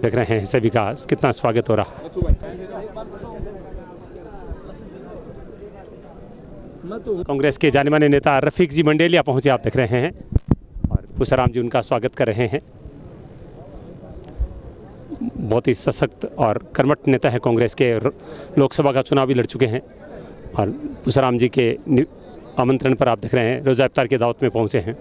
देख रहे हैं सभी का कितना स्वागत हो रहा कांग्रेस के जाने माने नेता रफीक जी मंडेलिया पहुँचे, आप देख रहे हैं। और पुषाराम जी उनका स्वागत कर रहे हैं। बहुत ही सशक्त और कर्मठ नेता है कांग्रेस के। लोकसभा का चुनाव भी लड़ चुके हैं। और पुषाराम जी के आमंत्रण पर आप देख रहे हैं, रोज़ा अफ्तार की दावत में पहुँचे हैं।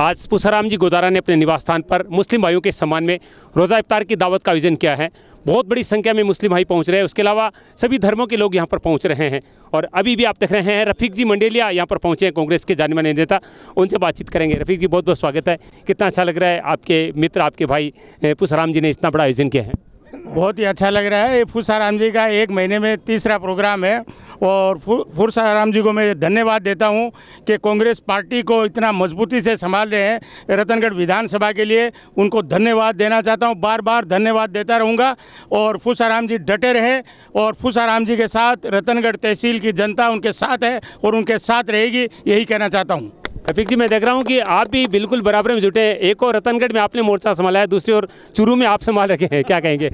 आज पुषाराम जी गोदारा ने अपने निवास स्थान पर मुस्लिम भाइयों के सम्मान में रोज़ा इफ्तार की दावत का आयोजन किया है। बहुत बड़ी संख्या में मुस्लिम भाई पहुँच रहे हैं। उसके अलावा सभी धर्मों के लोग यहाँ पर पहुँच रहे हैं और अभी भी आप देख रहे हैं, रफीक जी मंडेलिया यहाँ पर पहुँचे हैं। कांग्रेस के जाने माने नेता, उनसे बातचीत करेंगे। रफीक जी, बहुत बहुत स्वागत है। कितना अच्छा लग रहा है आपके मित्र, आपके भाई पुषाराम जी ने इतना बड़ा आयोजन किया है। बहुत ही अच्छा लग रहा है। ये फूसाराम जी का एक महीने में तीसरा प्रोग्राम है और फूसाराम जी को मैं धन्यवाद देता हूँ कि कांग्रेस पार्टी को इतना मजबूती से संभाल रहे हैं रतनगढ़ विधानसभा के लिए। उनको धन्यवाद देना चाहता हूँ बार बार धन्यवाद देता रहूँगा और फूसाराम जी डटे रहे और फूसाराम जी के साथ रतनगढ़ तहसील की जनता उनके साथ है और उनके साथ रहेगी, यही कहना चाहता हूँ। रफीक जी, मैं देख रहा हूँ कि आप भी बिल्कुल बराबर में जुटे एक और रतनगढ़ में आपने मोर्चा संभाला है, दूसरी ओर चूरू में आप संभाल रखे हैं, क्या कहेंगे?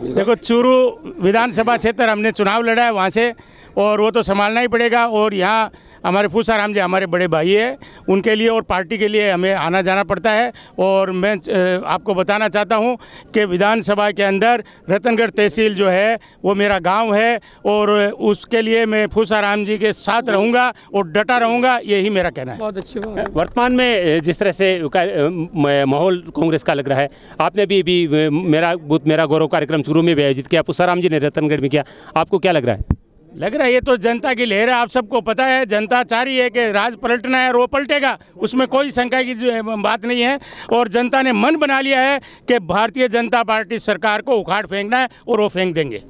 देखो, चूरू विधानसभा क्षेत्र हमने चुनाव लड़ा है वहाँ से, और वो तो संभालना ही पड़ेगा, और यहाँ हमारे फूसाराम जी हमारे बड़े भाई है उनके लिए और पार्टी के लिए हमें आना जाना पड़ता है। और मैं आपको बताना चाहता हूँ कि विधानसभा के अंदर रतनगढ़ तहसील जो है वो मेरा गाँव है और उसके लिए मैं फूसाराम जी के साथ रहूँगा और डटा रहूँगा यही मेरा कहना है। बहुत अच्छी बात वर्तमान में जिस तरह से माहौल कांग्रेस का लग रहा है आपने भी भी मेरा बुद्ध मेरा गौरव कार्यक्रम शुरू में भी आयोजित किया फूसाराम जी ने रतनगढ़ में किया आपको क्या लग रहा है? लग रहा है ये तो जनता की लहर है। आप सबको पता है जनता चाह रही है कि राज पलटना है और वो पलटेगा। उसमें कोई शंका की बात नहीं है। और जनता ने मन बना लिया है कि भारतीय जनता पार्टी सरकार को उखाड़ फेंकना है और वो फेंक देंगे।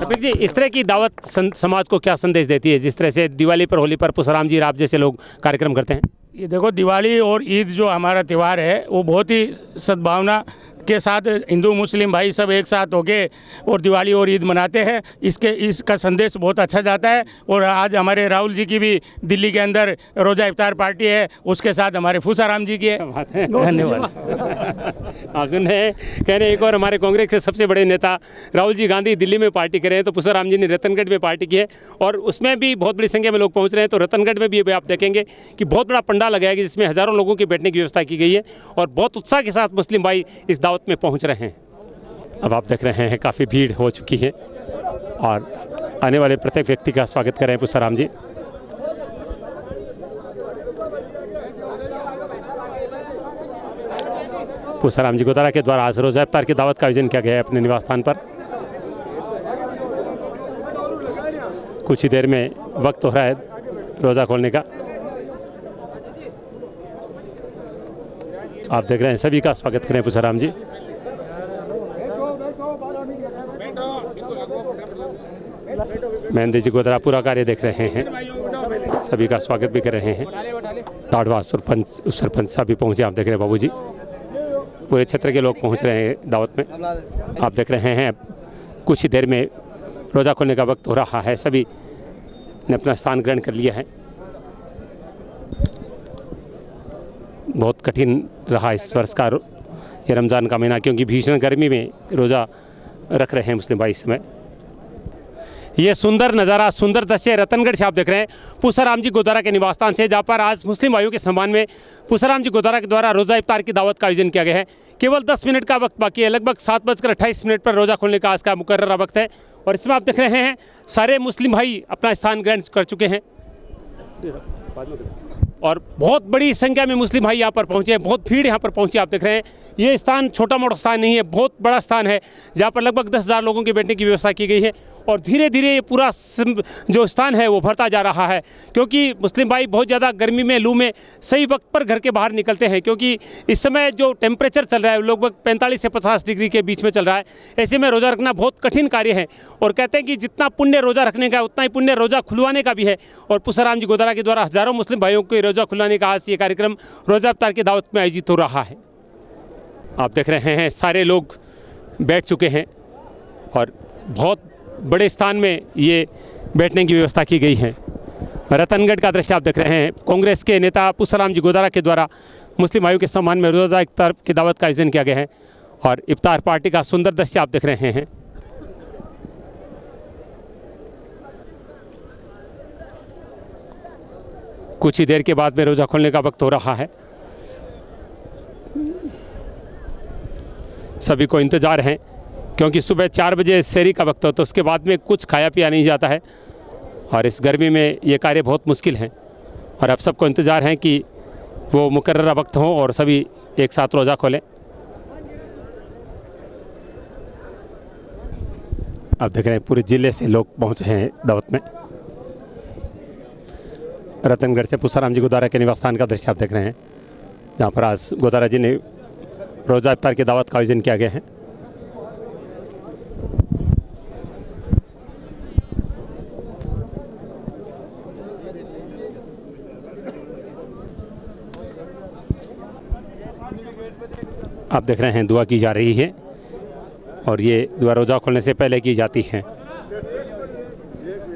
अभिक जी इस तरह की दावत समाज को क्या संदेश देती है? जिस तरह से दिवाली पर होली पर पुसराम जी राब जैसे लोग कार्यक्रम करते हैं। ये देखो दिवाली और ईद जो हमारा त्यौहार है वो बहुत ही सद्भावना के साथ हिंदू मुस्लिम भाई सब एक साथ होके और दिवाली और ईद मनाते हैं। इसके इसका संदेश बहुत अच्छा जाता है और आज हमारे राहुल जी की भी दिल्ली के अंदर रोजा इफ्तार पार्टी है उसके साथ हमारे फूसाराम जी की है। धन्यवाद। आप सुन रहे हैं कह रहे एक और हमारे कांग्रेस के सबसे बड़े नेता राहुल जी गांधी दिल्ली में पार्टी करें तो फूसाराम जी ने रतनगढ़ में पार्टी की है और उसमें भी बहुत बड़ी संख्या में लोग पहुँच रहे हैं तो रतनगढ़ में भी आप देखेंगे कि बहुत बड़ा पंडा लगाया गया जिसमें हज़ारों लोगों की बैठने की व्यवस्था की गई है और बहुत उत्साह के साथ मुस्लिम भाई इस दावत में पहुँच रहे हैं। अब आप देख रहे हैं, काफ़ी भीड़ हो चुकी है। और आने वाले प्रत्येक व्यक्ति का स्वागत कर रहे हैं पुष्पाराम जी। पुष्पाराम जी गोदारा के द्वारा आज रोज़ा अफ्तार की दावत का आयोजन किया गया है अपने निवास स्थान पर। कुछ ही देर में वक्त हो रहा है रोज़ा खोलने का। आप देख रहे हैं, सभी का स्वागत करें पुषाराम जी। महेंद्र जी गोदरा पूरा कार्य देख रहे हैं। सभी का स्वागत भी कर रहे हैं। ताड़वा सरपंच सरपंच साहब भी पहुँचे, आप देख रहे हैं बाबू जी पूरे क्षेत्र के लोग पहुँच रहे हैं दावत में। आप देख रहे हैं, कुछ ही देर में रोज़ा खोलने का वक्त हो रहा है। सभी ने अपना स्थान ग्रहण कर लिया है। बहुत कठिन रहा इस वर्ष का ये रमज़ान का महीना, क्योंकि भीषण गर्मी में रोज़ा रख रहे हैं मुस्लिम भाई इस समय। ये सुंदर नज़ारा, सुंदर दृश्य रतनगढ़ से आप देख रहे हैं। पूसाराम जी गोदारा के निवास स्थान से, जहाँ पर आज मुस्लिम भाइयों के सम्मान में पूसाराम जी गोदारा के द्वारा रोज़ा इफ्तार की दावत का आयोजन किया गया है। केवल 10 मिनट का वक्त बाकी है, लगभग सात बजकर अट्ठाईस मिनट पर रोज़ा खोलने का आज का मुकर वक्त है। और इसमें आप देख रहे हैं, सारे मुस्लिम भाई अपना स्थान ग्रहण कर चुके हैं। और बहुत बड़ी संख्या में मुस्लिम भाई यहाँ पर पहुँचे हैं, बहुत भीड़ यहाँ पर पहुँची, आप देख रहे हैं। ये स्थान छोटा मोटा स्थान नहीं है, बहुत बड़ा स्थान है, जहाँ पर लगभग दस हज़ार लोगों के बैठने की व्यवस्था की गई है और धीरे धीरे ये पूरा जो स्थान है वो भरता जा रहा है, क्योंकि मुस्लिम भाई बहुत ज़्यादा गर्मी में, लू में सही वक्त पर घर के बाहर निकलते हैं, क्योंकि इस समय जो टेम्परेचर चल रहा है, लगभग पैंतालीस से पचास डिग्री के बीच में चल रहा है, ऐसे में रोज़ा रखना बहुत कठिन कार्य है और कहते हैं कि जितना पुण्य रोज़ा रखने का उतना ही पुण्य रोज़ा खुलवाने का भी है और पुषाराम जी गोदारा के द्वारा हज़ारों मुस्लिम भाइयों को रोज़ा खुलवाने का आज ये कार्यक्रम रोज़ा अवतार की दावत में आयोजित हो रहा है। आप देख रहे हैं, सारे लोग बैठ चुके हैं और बहुत बड़े स्थान में ये बैठने की व्यवस्था की गई है। रतनगढ़ का दृश्य आप देख रहे हैं, कांग्रेस के नेता पुसराम जी गोदारा के द्वारा मुस्लिम आयु के सम्मान में रोज़ा इफ्तार की दावत का आयोजन किया गया है और इफ्तार पार्टी का सुंदर दृश्य आप देख रहे हैं। कुछ ही देर के बाद में रोज़ा खोलने का वक्त हो रहा है। सभी को इंतज़ार है, क्योंकि सुबह चार बजे शहरी का वक्त हो तो उसके बाद में कुछ खाया पिया नहीं जाता है। और इस गर्मी में ये कार्य बहुत मुश्किल हैं। और अब सबको इंतज़ार है कि वो मुकर्रा वक्त हो और सभी एक साथ रोज़ा खोलें। आप देख रहे हैं, पूरे ज़िले से लोग पहुँचे हैं दावत में। रतनगढ़ से पुसाराम जी गोदारा के निवास स्थान का दृश्य आप देख रहे हैं, जहाँ पर आज गोदारा जी ने रोज़ा इफ्तार की दावत का आयोजन किया गया है। आप देख रहे हैं, दुआ की जा रही है और ये दुआ रोज़ा खोलने से पहले की जाती है।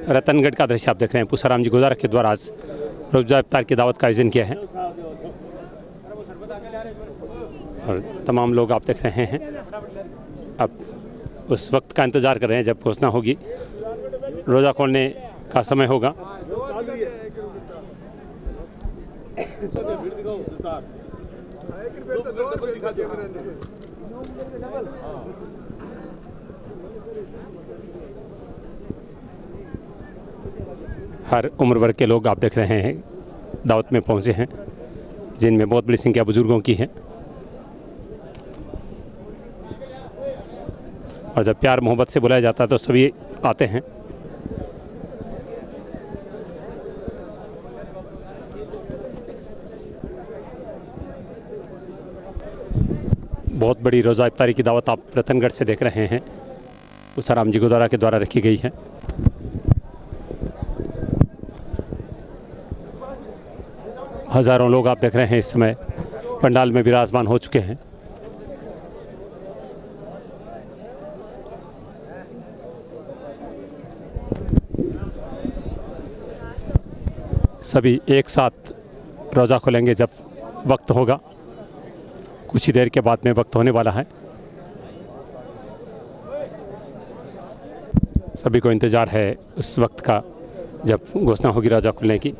रतनगढ़ का दृश्य आप देख रहे हैं, पुसाराम जी गुजार के द्वारा आज रोजा इफ्तार की दावत का आयोजन किया है। और तमाम लोग आप देख रहे हैं। अब उस वक्त का इंतज़ार कर रहे हैं जब घोषणा होगी। रोज़ा खोलने का समय होगा। हर उम्र वर्ग के लोग आप देख रहे हैं दावत में पहुँचे हैं, जिनमें बहुत बड़ी संख्या बुज़ुर्गों की है। और जब प्यार मोहब्बत से बुलाया जाता है तो सभी आते हैं। बहुत बड़ी रोज़ा इफ्तारी की दावत आप रतनगढ़ से देख रहे हैं। उसाराम जी गुरुद्वारा के द्वारा रखी गई है। हज़ारों लोग आप देख रहे हैं इस समय पंडाल में विराजमान हो चुके हैं। सभी एक साथ रोज़ा खोलेंगे जब वक्त होगा। कुछ ही देर के बाद में वक्त होने वाला है। सभी को इंतज़ार है उस वक्त का जब घोषणा होगी रोज़ा खुलने की।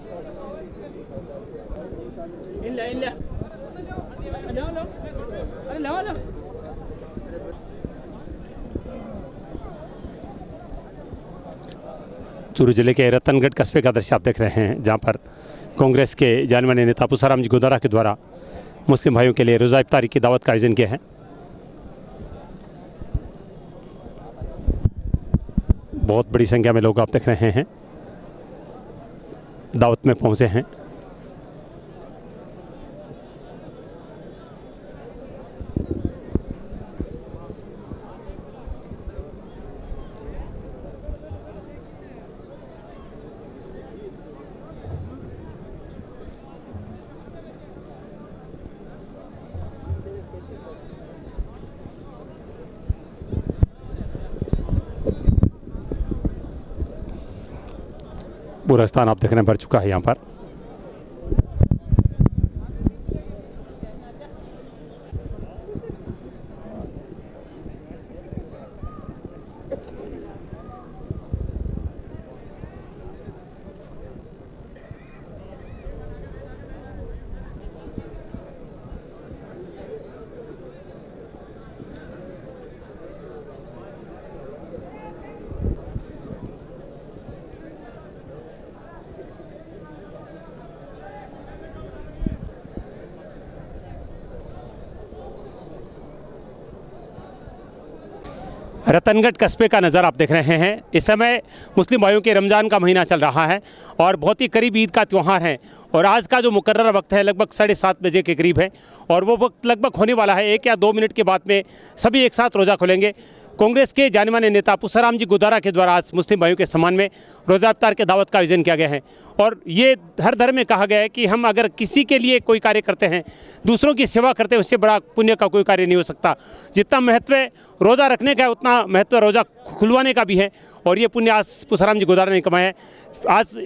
चूरू ज़िले के रतनगढ़ कस्बे का दृश्य आप देख रहे हैं, जहाँ पर कांग्रेस के जाने माने नेता पुसाराम जी गोदारा के द्वारा मुस्लिम भाइयों के लिए रोज़ा इफ्तारी की दावत का आयोजन किया है। बहुत बड़ी संख्या में लोग आप देख रहे हैं, दावत में पहुँचे हैं। पूरा स्थान आप देखने भर चुका है यहाँ पर। रतनगढ़ कस्बे का नज़र आप देख रहे हैं। इस समय मुस्लिम भाइयों के रमज़ान का महीना चल रहा है और बहुत ही करीब ईद का त्यौहार है और आज का जो मुकर्र वक्त है लगभग साढ़े सात बजे के करीब है और वो वक्त लगभग होने वाला है एक या दो मिनट के बाद में सभी एक साथ रोज़ा खोलेंगे। कांग्रेस के जाने माने नेता पुसाराम जी गुदारा के द्वारा आज मुस्लिम भाइयों के सम्मान में रोज़ा अफ्तार के दावत का आयोजन किया गया है। और ये हर धर्म में कहा गया है कि हम अगर किसी के लिए कोई कार्य करते हैं, दूसरों की सेवा करते हैं, उससे बड़ा पुण्य का कोई कार्य नहीं हो सकता। जितना महत्व रोज़ा रखने का है, उतना महत्व रोज़ा खुलवाने का भी है। और ये पुण्य आज पुसाराम जी गुदारा ने कमाया है। आज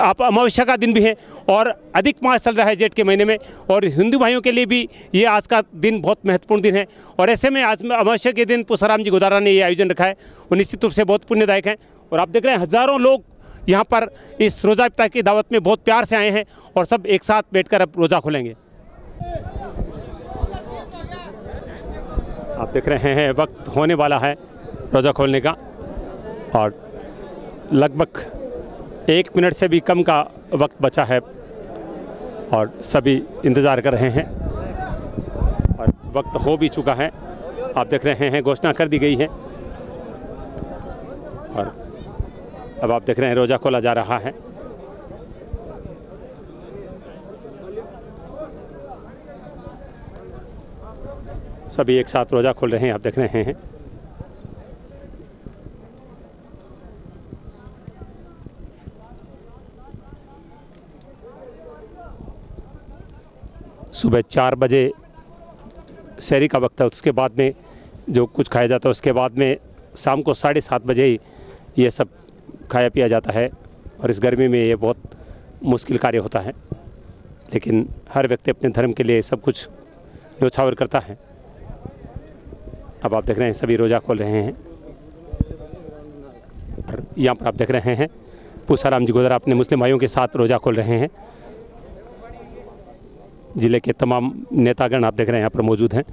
आप अमावस्या का दिन भी है और अधिक मास चल रहा है जेठ के महीने में और हिंदू भाइयों के लिए भी ये आज का दिन बहुत महत्वपूर्ण दिन है और ऐसे में आज अमावस्या के दिन पुसाराम जी गोदारा ने ये आयोजन रखा है। वो निश्चित रूप से बहुत पुण्यदायक है और आप देख रहे हैं हज़ारों लोग यहाँ पर इस रोज़ा इफ्तार की दावत में बहुत प्यार से आए हैं और सब एक साथ बैठकर अब रोज़ा खोलेंगे। आप देख रहे हैं, वक्त होने वाला है रोज़ा खोलने का और लगभग एक मिनट से भी कम का वक्त बचा है और सभी इंतज़ार कर रहे हैं और वक्त हो भी चुका है। आप देख रहे हैं, घोषणा कर दी गई है। और अब आप देख रहे हैं, रोज़ा खोला जा रहा है। सभी एक साथ रोज़ा खोल रहे हैं, आप देख रहे हैं। सुबह चार बजे शहरी का वक्त है। उसके बाद में जो कुछ खाया जाता है, उसके बाद में शाम को साढ़े सात बजे ही ये सब खाया पिया जाता है और इस गर्मी में ये बहुत मुश्किल कार्य होता है। लेकिन हर व्यक्ति अपने धर्म के लिए सब कुछ न्यौछावर करता है। अब आप देख रहे हैं, सभी रोज़ा खोल रहे हैं। यहाँ पर आप देख रहे हैं, पूसाराम जी गुजरा अपने मुस्लिम भाइयों के साथ रोज़ा खोल रहे हैं। ज़िले के तमाम नेतागण आप देख रहे हैं, यहाँ पर मौजूद हैं।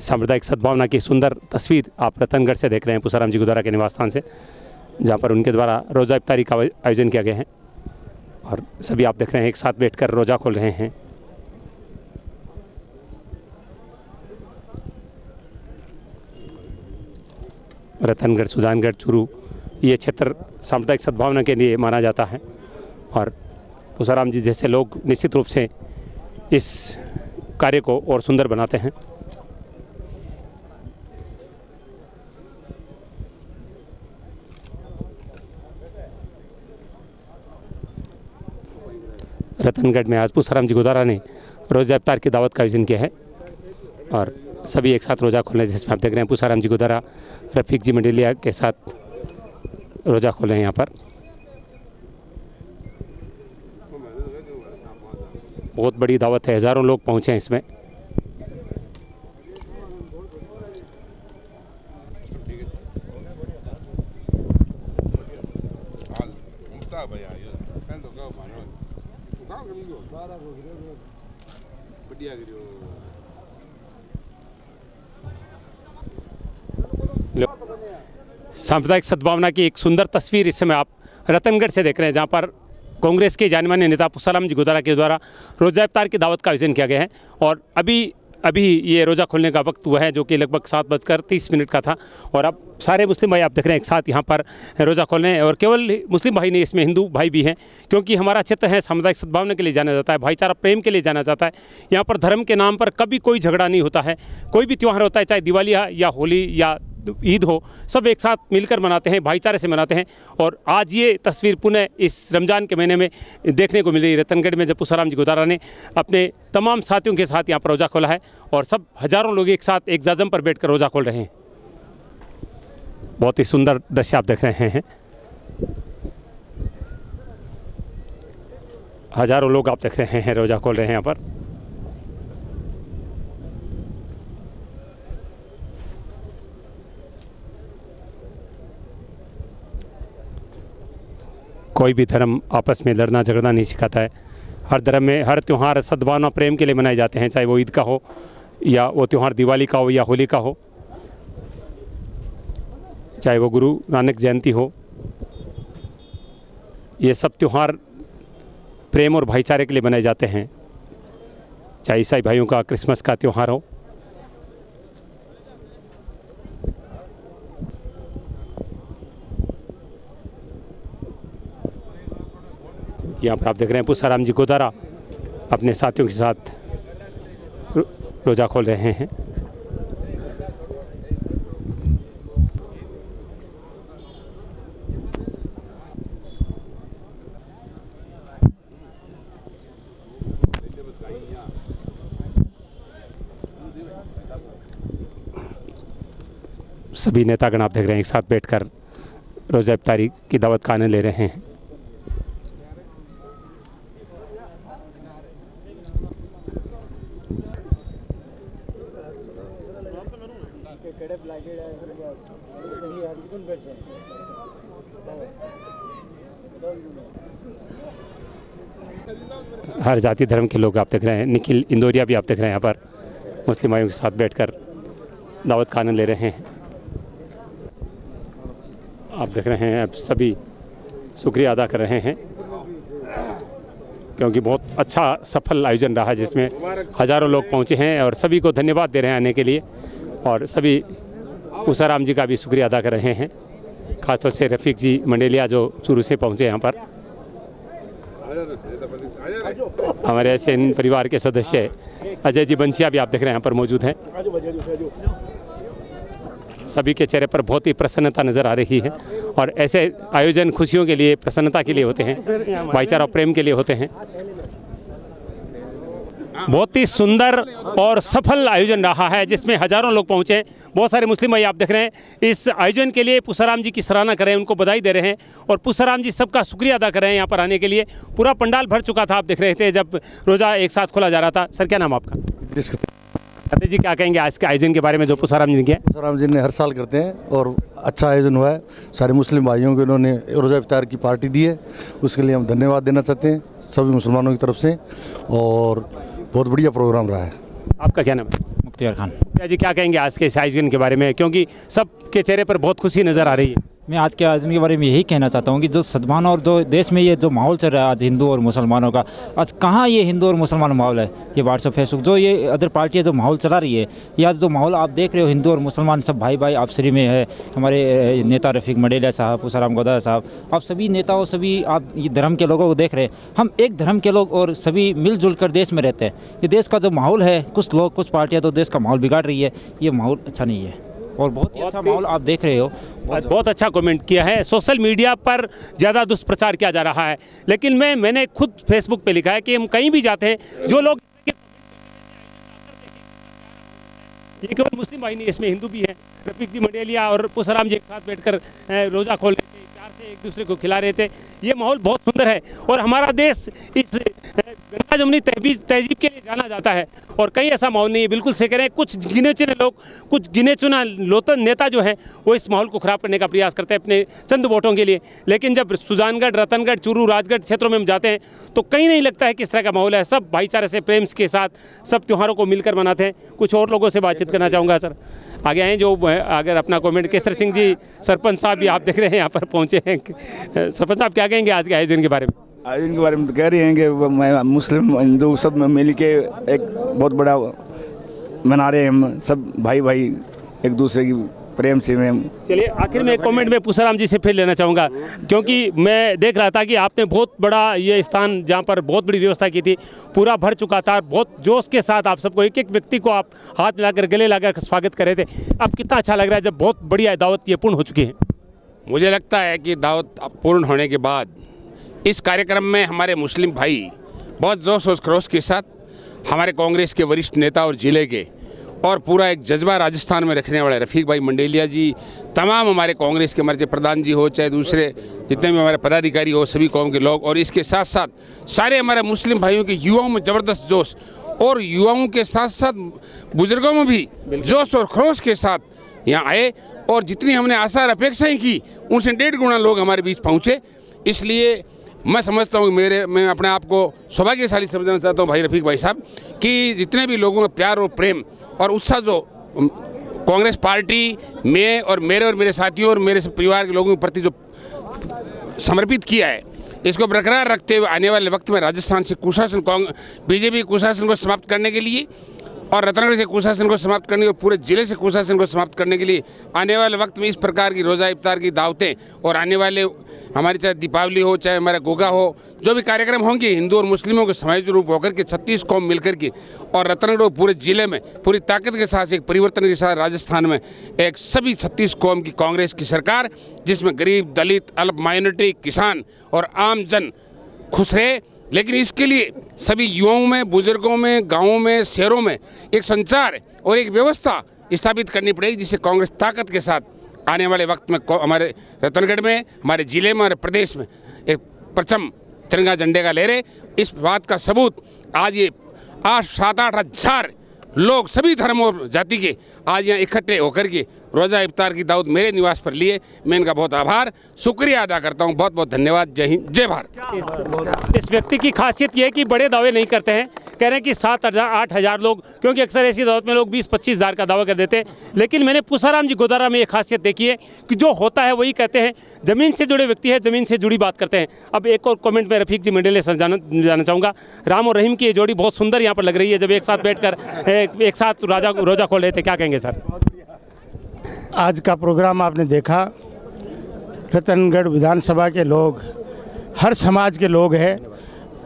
सांप्रदायिक सद्भावना की सुंदर तस्वीर आप रतनगढ़ से देख रहे हैं, पूसाराम जी गुरुद्वारा के निवास स्थान से, जहाँ पर उनके द्वारा रोज़ा इफ्तारी का आयोजन किया गया है। और सभी आप देख रहे हैं, एक साथ बैठकर रोज़ा खोल रहे हैं। रतनगढ़, सुजानगढ़, चूरू, ये क्षेत्र सांप्रदायिक सद्भावना के लिए माना जाता है। और पुसाराम जी जैसे लोग निश्चित रूप से इस कार्य को और सुंदर बनाते हैं। रतनगढ़ में आज पुसाराम जी गुदारा ने रोज़ा इफ्तार की दावत का आयोजन किया है और सभी एक साथ रोज़ा खोलने जिसमें आप देख रहे हैं। पुसाराम जी गुदारा, रफ़ीक जी मंडेलिया के साथ रोज़ा खोले हैं यहाँ पर। बहुत बड़ी दावत है, हज़ारों लोग पहुँचे हैं इसमें। सांप्रदायिक सद्भावना की एक सुंदर तस्वीर इस समय आप रतनगढ़ से देख रहे हैं, जहाँ पर कांग्रेस के जाने माने नेता पुसाराम जी गुदारा के द्वारा रोज़ा इफ्तार की दावत का आयोजन किया गया है और अभी अभी ये रोज़ा खोलने का वक्त हुआ है जो कि लगभग सात बजकर तीस मिनट का था और अब सारे मुस्लिम भाई आप देख रहे हैं एक साथ यहाँ पर रोज़ा खोल रहे हैं और केवल मुस्लिम भाई नहीं, इसमें हिंदू भाई भी हैं क्योंकि हमारा क्षेत्र है सामुदायिक सद्भावना के लिए जाना जाता है, भाईचारा प्रेम के लिए जाना जाता है। यहाँ पर धर्म के नाम पर कभी कोई झगड़ा नहीं होता है, कोई भी त्यौहार होता है, चाहे दिवाली या होली या ईद हो, सब एक साथ मिलकर मनाते हैं, भाईचारे से मनाते हैं। और आज ये तस्वीर पुनः इस रमज़ान के महीने में देखने को मिली। रतनगढ़ में जब पुसाराम जी गुदारा ने अपने तमाम साथियों के साथ यहाँ पर रोज़ा खोला है और सब हज़ारों लोग एक साथ एक जाजम पर बैठ रोज़ा खोल रहे हैं। बहुत ही सुंदर दृश्य आप देख रहे हैं। हज़ारों लोग आप देख रहे हैं, रोज़ा खोल रहे हैं यहाँ पर। कोई भी धर्म आपस में लड़ना झगड़ना नहीं सिखाता है। हर धर्म में, हर त्यौहार सद्भावना, प्रेम के लिए मनाए जाते हैं, चाहे वो ईद का हो, या वो त्यौहार दिवाली का हो, या होली का हो। चाहे वो गुरु नानक जयंती हो। ये सब त्यौहार प्रेम और भाईचारे के लिए मनाए जाते हैं। चाहे ईसाई भाइयों का क्रिसमस का त्यौहार हो। यहाँ पर आप देख रहे हैं पुसाराम जी गोदारा अपने साथियों के साथ रोज़ा खोल रहे हैं। सभी नेतागण आप देख रहे हैं एक साथ बैठकर रोज़ा इफ्तारी की दावत का आनंद ले रहे हैं। हर जाति धर्म के लोग आप देख रहे हैं, निखिल इंदौरिया भी आप देख रहे हैं यहाँ पर, मुस्लिम भाइयों के साथ बैठकर दावत का आनंद ले रहे हैं। आप देख रहे हैं, अब सभी शुक्रिया अदा कर रहे हैं, क्योंकि बहुत अच्छा सफल आयोजन रहा जिसमें हज़ारों लोग पहुँचे हैं और सभी को धन्यवाद दे रहे हैं आने के लिए, और सभी पूसाराम जी का भी शुक्रिया अदा कर रहे हैं, खासतौर से रफ़ीक जी मंडेलिया जो चूरू से पहुँचे यहाँ पर। हमारे ऐसे इन परिवार के सदस्य अजय जी बंसिया भी आप देख रहे हैं, यहाँ पर मौजूद हैं। सभी के चेहरे पर बहुत ही प्रसन्नता नज़र आ रही है और ऐसे आयोजन खुशियों के लिए, प्रसन्नता के लिए होते हैं, भाईचारा प्रेम के लिए होते हैं। बहुत ही सुंदर और सफल आयोजन रहा है, जिसमें हज़ारों लोग पहुँचे। बहुत सारे मुस्लिम भाई आप देख रहे हैं। इस आयोजन के लिए पुसाराम जी की सराहना कर रहे हैं, उनको बधाई दे रहे हैं और पुसाराम जी सबका शुक्रिया अदा कर रहे हैं यहाँ पर आने के लिए। पूरा पंडाल भर चुका था, आप देख रहे थे, जब रोज़ा एक साथ खोला जा रहा था। सर, क्या नाम आपका? फतेह जी, क्या कहेंगे आज के आयोजन के बारे में जो पुसाराम जी ने किया? पुसाराम जी ने हर साल करते हैं और अच्छा आयोजन हुआ है। सारे मुस्लिम भाइयों को इन्होंने रोज़ा इफ्तार की पार्टी दी है। उसके लिए हम धन्यवाद देना चाहते हैं सभी मुसलमानों की तरफ़ से। और बहुत बढ़िया प्रोग्राम रहा है। आपका क्या नाम है? मुख्तियार खान। जी क्या कहेंगे आज के इस आयोजन के बारे में? क्योंकि सब के चेहरे पर बहुत खुशी नज़र आ रही है। मैं आज के आयोजन के बारे में यही कहना चाहता हूँ कि जो सदमान और जो देश में ये जो माहौल चल रहा है आज हिंदू और मुसलमानों का, आज कहाँ ये हिंदू और मुसलमान माहौल है? ये व्हाट्सअप फेसबुक, जो ये अदर पार्टियाँ जो माहौल चला रही है, ये आज जो माहौल आप देख रहे हो हिंदू और मुसलमान, सब भाई भाई आपसरी में है, हमारे नेता रफ़ीक मडेलिया साहब, पुसाराम गोदा साहब, आप सभी नेताओं, सभी आप ये धर्म के लोगों को देख रहे हैं। हम एक धर्म के लोग और सभी मिलजुल कर देश में रहते हैं। ये देश का जो माहौल है, कुछ लोग, कुछ पार्टियाँ तो देश का माहौल बिगाड़ रही है, ये माहौल अच्छा नहीं है। और बहुत ही अच्छा माहौल आप देख रहे हो। बहुत, बहुत अच्छा कमेंट किया है। सोशल मीडिया पर ज़्यादा दुष्प्रचार किया जा रहा है। लेकिन मैं मैंने खुद फेसबुक पे लिखा है कि हम कहीं भी जाते हैं जो लोग ये केवल मुस्लिम भाई नहीं इसमें हिंदू भी हैं। रफीक जी मंडेलिया और पुसराम जी एक साथ बैठकर रोज़ा खोल रहे थे एक दूसरे को खिला रहे थे। ये माहौल बहुत सुंदर है और हमारा देश इस गंगा जमुनी तहबीज तहजीब के लिए जाना जाता है। और कहीं ऐसा माहौल नहीं है, बिल्कुल से करें कुछ गिने चुने लोग, कुछ गिने चुना लोतन नेता जो हैं, वो इस माहौल को ख़राब करने का प्रयास करते हैं अपने चंद वोटों के लिए। लेकिन जब सुजानगढ़, रतनगढ़, चूरू, राजगढ़ क्षेत्रों में हम जाते हैं तो कहीं नहीं लगता है किस तरह का माहौल है। सब भाईचारे से प्रेम के साथ, सब त्यौहारों को मिलकर मनाते हैं। कुछ और लोगों से बातचीत करना चाहूँगा, सर। आगे आए जो अगर अपना कमेंट केसर सिंह जी, सरपंच साहब भी आप देख रहे हैं, यहाँ पर पहुँचे हैं। सरपंच साहब, क्या कहेंगे आज के आयोजन के बारे में? आयोजन के बारे में तो कह रहे हैं कि मैं, मुस्लिम, हिंदू सब मिल के एक बहुत बड़ा मना रहे हैं हम, सब भाई भाई एक दूसरे की प्रेम से में चलिए आखिर में एक कमेंट में पुसाराम जी से फिर लेना चाहूँगा। क्योंकि मैं देख रहा था कि आपने बहुत बड़ा ये स्थान जहाँ पर बहुत बड़ी व्यवस्था की थी पूरा भर चुका था बहुत जोश के साथ आप सबको एक एक व्यक्ति को आप हाथ मिलाकर गले लगाकर स्वागत कर रहे थे। अब कितना अच्छा लग रहा है जब बहुत बढ़िया दावत ये पूर्ण हो चुकी है। मुझे लगता है कि दावत पूर्ण होने के बाद इस कार्यक्रम में हमारे मुस्लिम भाई बहुत जोश और खरोश के साथ हमारे कांग्रेस के वरिष्ठ नेता और ज़िले के और पूरा एक जज्बा राजस्थान में रखने वाले रफ़ीक भाई मंडेलिया जी तमाम हमारे कांग्रेस के हमारे प्रधान जी हो चाहे दूसरे जितने भी हमारे पदाधिकारी हो सभी कौम के लोग और इसके साथ साथ सारे हमारे मुस्लिम भाइयों के युवाओं में ज़बरदस्त जोश और युवाओं के साथ साथ बुज़ुर्गों में भी जोश और खरोश के साथ यहाँ आए और जितनी हमने आशा और अपेक्षाएँ की उनसे डेढ़ गुना लोग हमारे बीच पहुँचे। इसलिए मैं समझता हूँ मेरे मैं अपने आप को सौभाग्यशाली समझना चाहता हूँ भाई रफीक भाई साहब कि जितने भी लोगों का प्यार और प्रेम और उत्साह जो कांग्रेस पार्टी में और मेरे और मेरे साथियों और मेरे परिवार के लोगों के प्रति जो समर्पित किया है, इसको बरकरार रखते हुए आने वाले वक्त में राजस्थान से कुशासन बीजेपी कुशासन को समाप्त करने के लिए और रतनगढ़ से कुशासन को समाप्त करने और पूरे ज़िले से कुशासन को समाप्त करने के लिए आने वाले वक्त में इस प्रकार की रोज़ा इफ्तार की दावतें और आने वाले हमारी चाहे दीपावली हो, चाहे हमारा गोगा हो, जो भी कार्यक्रम होंगे, हिंदू और मुस्लिमों के समायोजित रूप होकर के छत्तीस कौम मिलकर के और रतनगढ़ पूरे ज़िले में पूरी ताकत के साथ, एक परिवर्तन के साथ राजस्थान में एक सभी छत्तीस कौम की कांग्रेस की सरकार, जिसमें गरीब, दलित, अल्प, माइनॉरिटी, किसान और आम जन खुश रहे। लेकिन इसके लिए सभी युवाओं में, बुज़ुर्गों में, गाँवों में, शहरों में एक संचार और एक व्यवस्था स्थापित करनी पड़ेगी, जिससे कांग्रेस ताकत के साथ आने वाले वक्त में हमारे रतनगढ़ में, हमारे ज़िले में हमारे प्रदेश में एक परचम तिरंगा झंडे का ले रहे इस बात का सबूत आज ये आठ, सात, आठ हज़ार लोग, सभी धर्म और जाति के आज यहाँ इकट्ठे होकर के रोज़ा इफ्तार की दावत मेरे निवास पर लिए। मैं इनका बहुत आभार। शुक्रिया अदा करता हूँ। बहुत बहुत धन्यवाद। जय हिंद। जय भारत। इस व्यक्ति की खासियत ये है कि बड़े दावे नहीं करते हैं। कह रहे हैं कि सात हज़ार आठ हज़ार लोग क्योंकि अक्सर ऐसी दावत में लोग बीस पच्चीस हज़ार का दावा कर देते हैं। लेकिन मैंने पुसाराम जी गोदारा में ये खासियत देखी है कि जो होता है वही कहते हैं। ज़मीन से जुड़े व्यक्ति है ज़मीन से जुड़ी बात करते हैं। अब एक और कमेंट में रफीक जी मंडेले सर जाना जाना चाहूँगा। राम और रहीम की ये जोड़ी बहुत सुंदर यहाँ पर लग रही है। जब एक साथ बैठकर एक, एक साथ राजा रोजा खोल रहे थे क्या कहेंगे सर? आज का प्रोग्राम आपने देखा, रतनगढ़ विधानसभा के लोग, हर समाज के लोग हैं,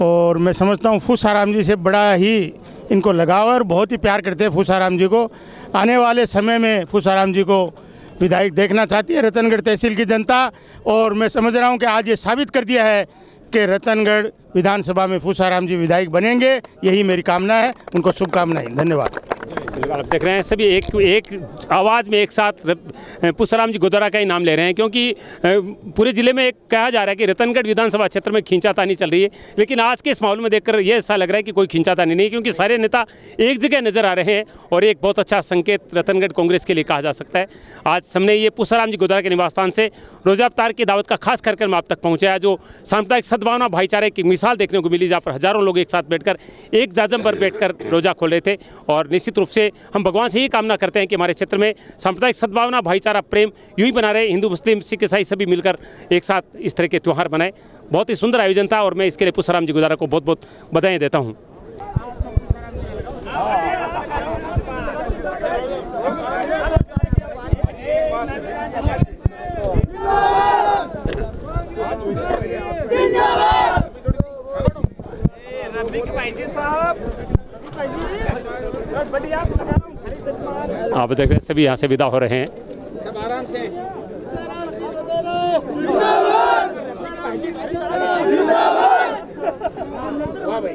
और मैं समझता हूँ फूसाराम जी से बड़ा ही इनको लगाव और बहुत ही प्यार करते हैं फूसाराम जी को। आने वाले समय में फूसाराम जी को विधायक देखना चाहती है रतनगढ़ तहसील की जनता, और मैं समझ रहा हूँ कि आज ये साबित कर दिया है कि रतनगढ़ विधानसभा में फूसाराम जी विधायक बनेंगे, यही मेरी कामना है। उनको शुभकामनाएँ, धन्यवाद। आप देख रहे हैं, सभी एक एक आवाज़ में एक साथ पुष्पराम जी गोदरा का ही नाम ले रहे हैं, क्योंकि पूरे ज़िले में एक कहा जा रहा है कि रतनगढ़ विधानसभा क्षेत्र में खींचातानी चल रही है, लेकिन आज के इस माहौल में देखकर यह ऐसा लग रहा है कि कोई खींचातानी नहीं क्योंकि सारे नेता एक जगह नज़र आ रहे हैं और एक बहुत अच्छा संकेत रतनगढ़ कांग्रेस के लिए कहा जा सकता है। आज हमने ये पुष्पराम जी गोदरा के निवास स्थान से रोजा अवतार की दावत का खास कार्यक्रम आप तक पहुँचाया जो सामुदायिक सद्भावना भाईचारे की मिसाल देखने को मिली, जहाँ पर हज़ारों लोग एक साथ बैठकर, एक जाजम पर बैठकर रोजा खोल रहे थे। और निश्चित रूप से हम भगवान से ही कामना करते हैं कि हमारे क्षेत्र में सांप्रदायिक सद्भावना, भाईचारा, प्रेम यूँ ही बना रहे। हिंदू, मुस्लिम, सिख, ईसाई सभी मिलकर एक साथ इस तरह के त्यौहार बनाए। बहुत ही सुंदर आयोजन था और मैं इसके लिए पुष्पराम जी गुजारा को बहुत बहुत बधाई देता हूँ। आप देख रहे हैं सभी यहाँ से विदा हो रहे हैं। सब आराम से। वाह भाई।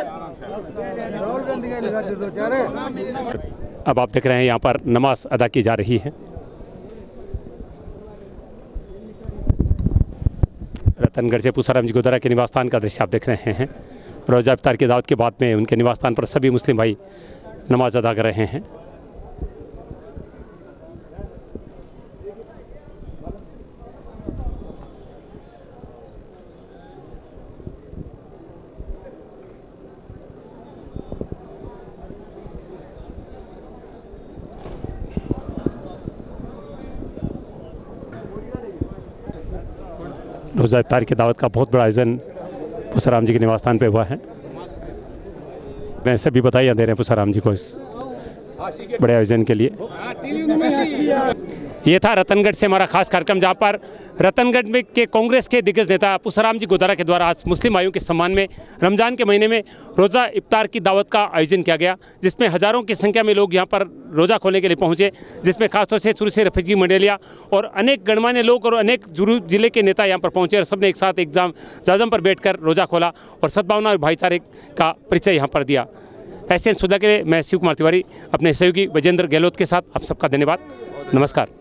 अब आप देख रहे हैं यहाँ पर नमाज़ अदा की जा रही है। रतनगढ़ से पुसाराम जी गुदरा के निवास स्थान का दृश्य आप देख रहे हैं। रोजा अफ्तार की दावत के बाद में उनके निवास स्थान पर सभी मुस्लिम भाई नमाज़ अदा कर रहे हैं। रोज़ा इफ्तार की दावत का बहुत बड़ा आयोजन पुसाराम जी के निवास स्थान पर हुआ है। मैं सभी बताइया दे रहे हैं पुसाराम जी को इस बड़े आयोजन के लिए। ये था रतनगढ़ से हमारा खास कार्यक्रम, जहाँ पर रतनगढ़ में के कांग्रेस के दिग्गज नेता पुसाराम जी गोदारा के द्वारा आज मुस्लिम आयु के सम्मान में, रमज़ान के महीने में रोज़ा इफ्तार की दावत का आयोजन किया गया, जिसमें हज़ारों की संख्या में लोग यहाँ पर रोज़ा खोलने के लिए पहुँचे, जिसमें खासतौर से शुरू से रफीजी मंडेलिया और अनेक गणमान्य लोग और अनेक जुरू ज़िले के नेता यहाँ पर पहुँचे और सबने एक साथ एग्ज़ाम जाजम पर बैठकर रोज़ा खोला और सद्भावना और भाईचारे का परिचय यहाँ पर दिया। ऐसे सुधा के लिए मैं शिव कुमार तिवारी, अपने सहयोगी विजेंद्र गहलोत के साथ आप सबका धन्यवाद। नमस्कार।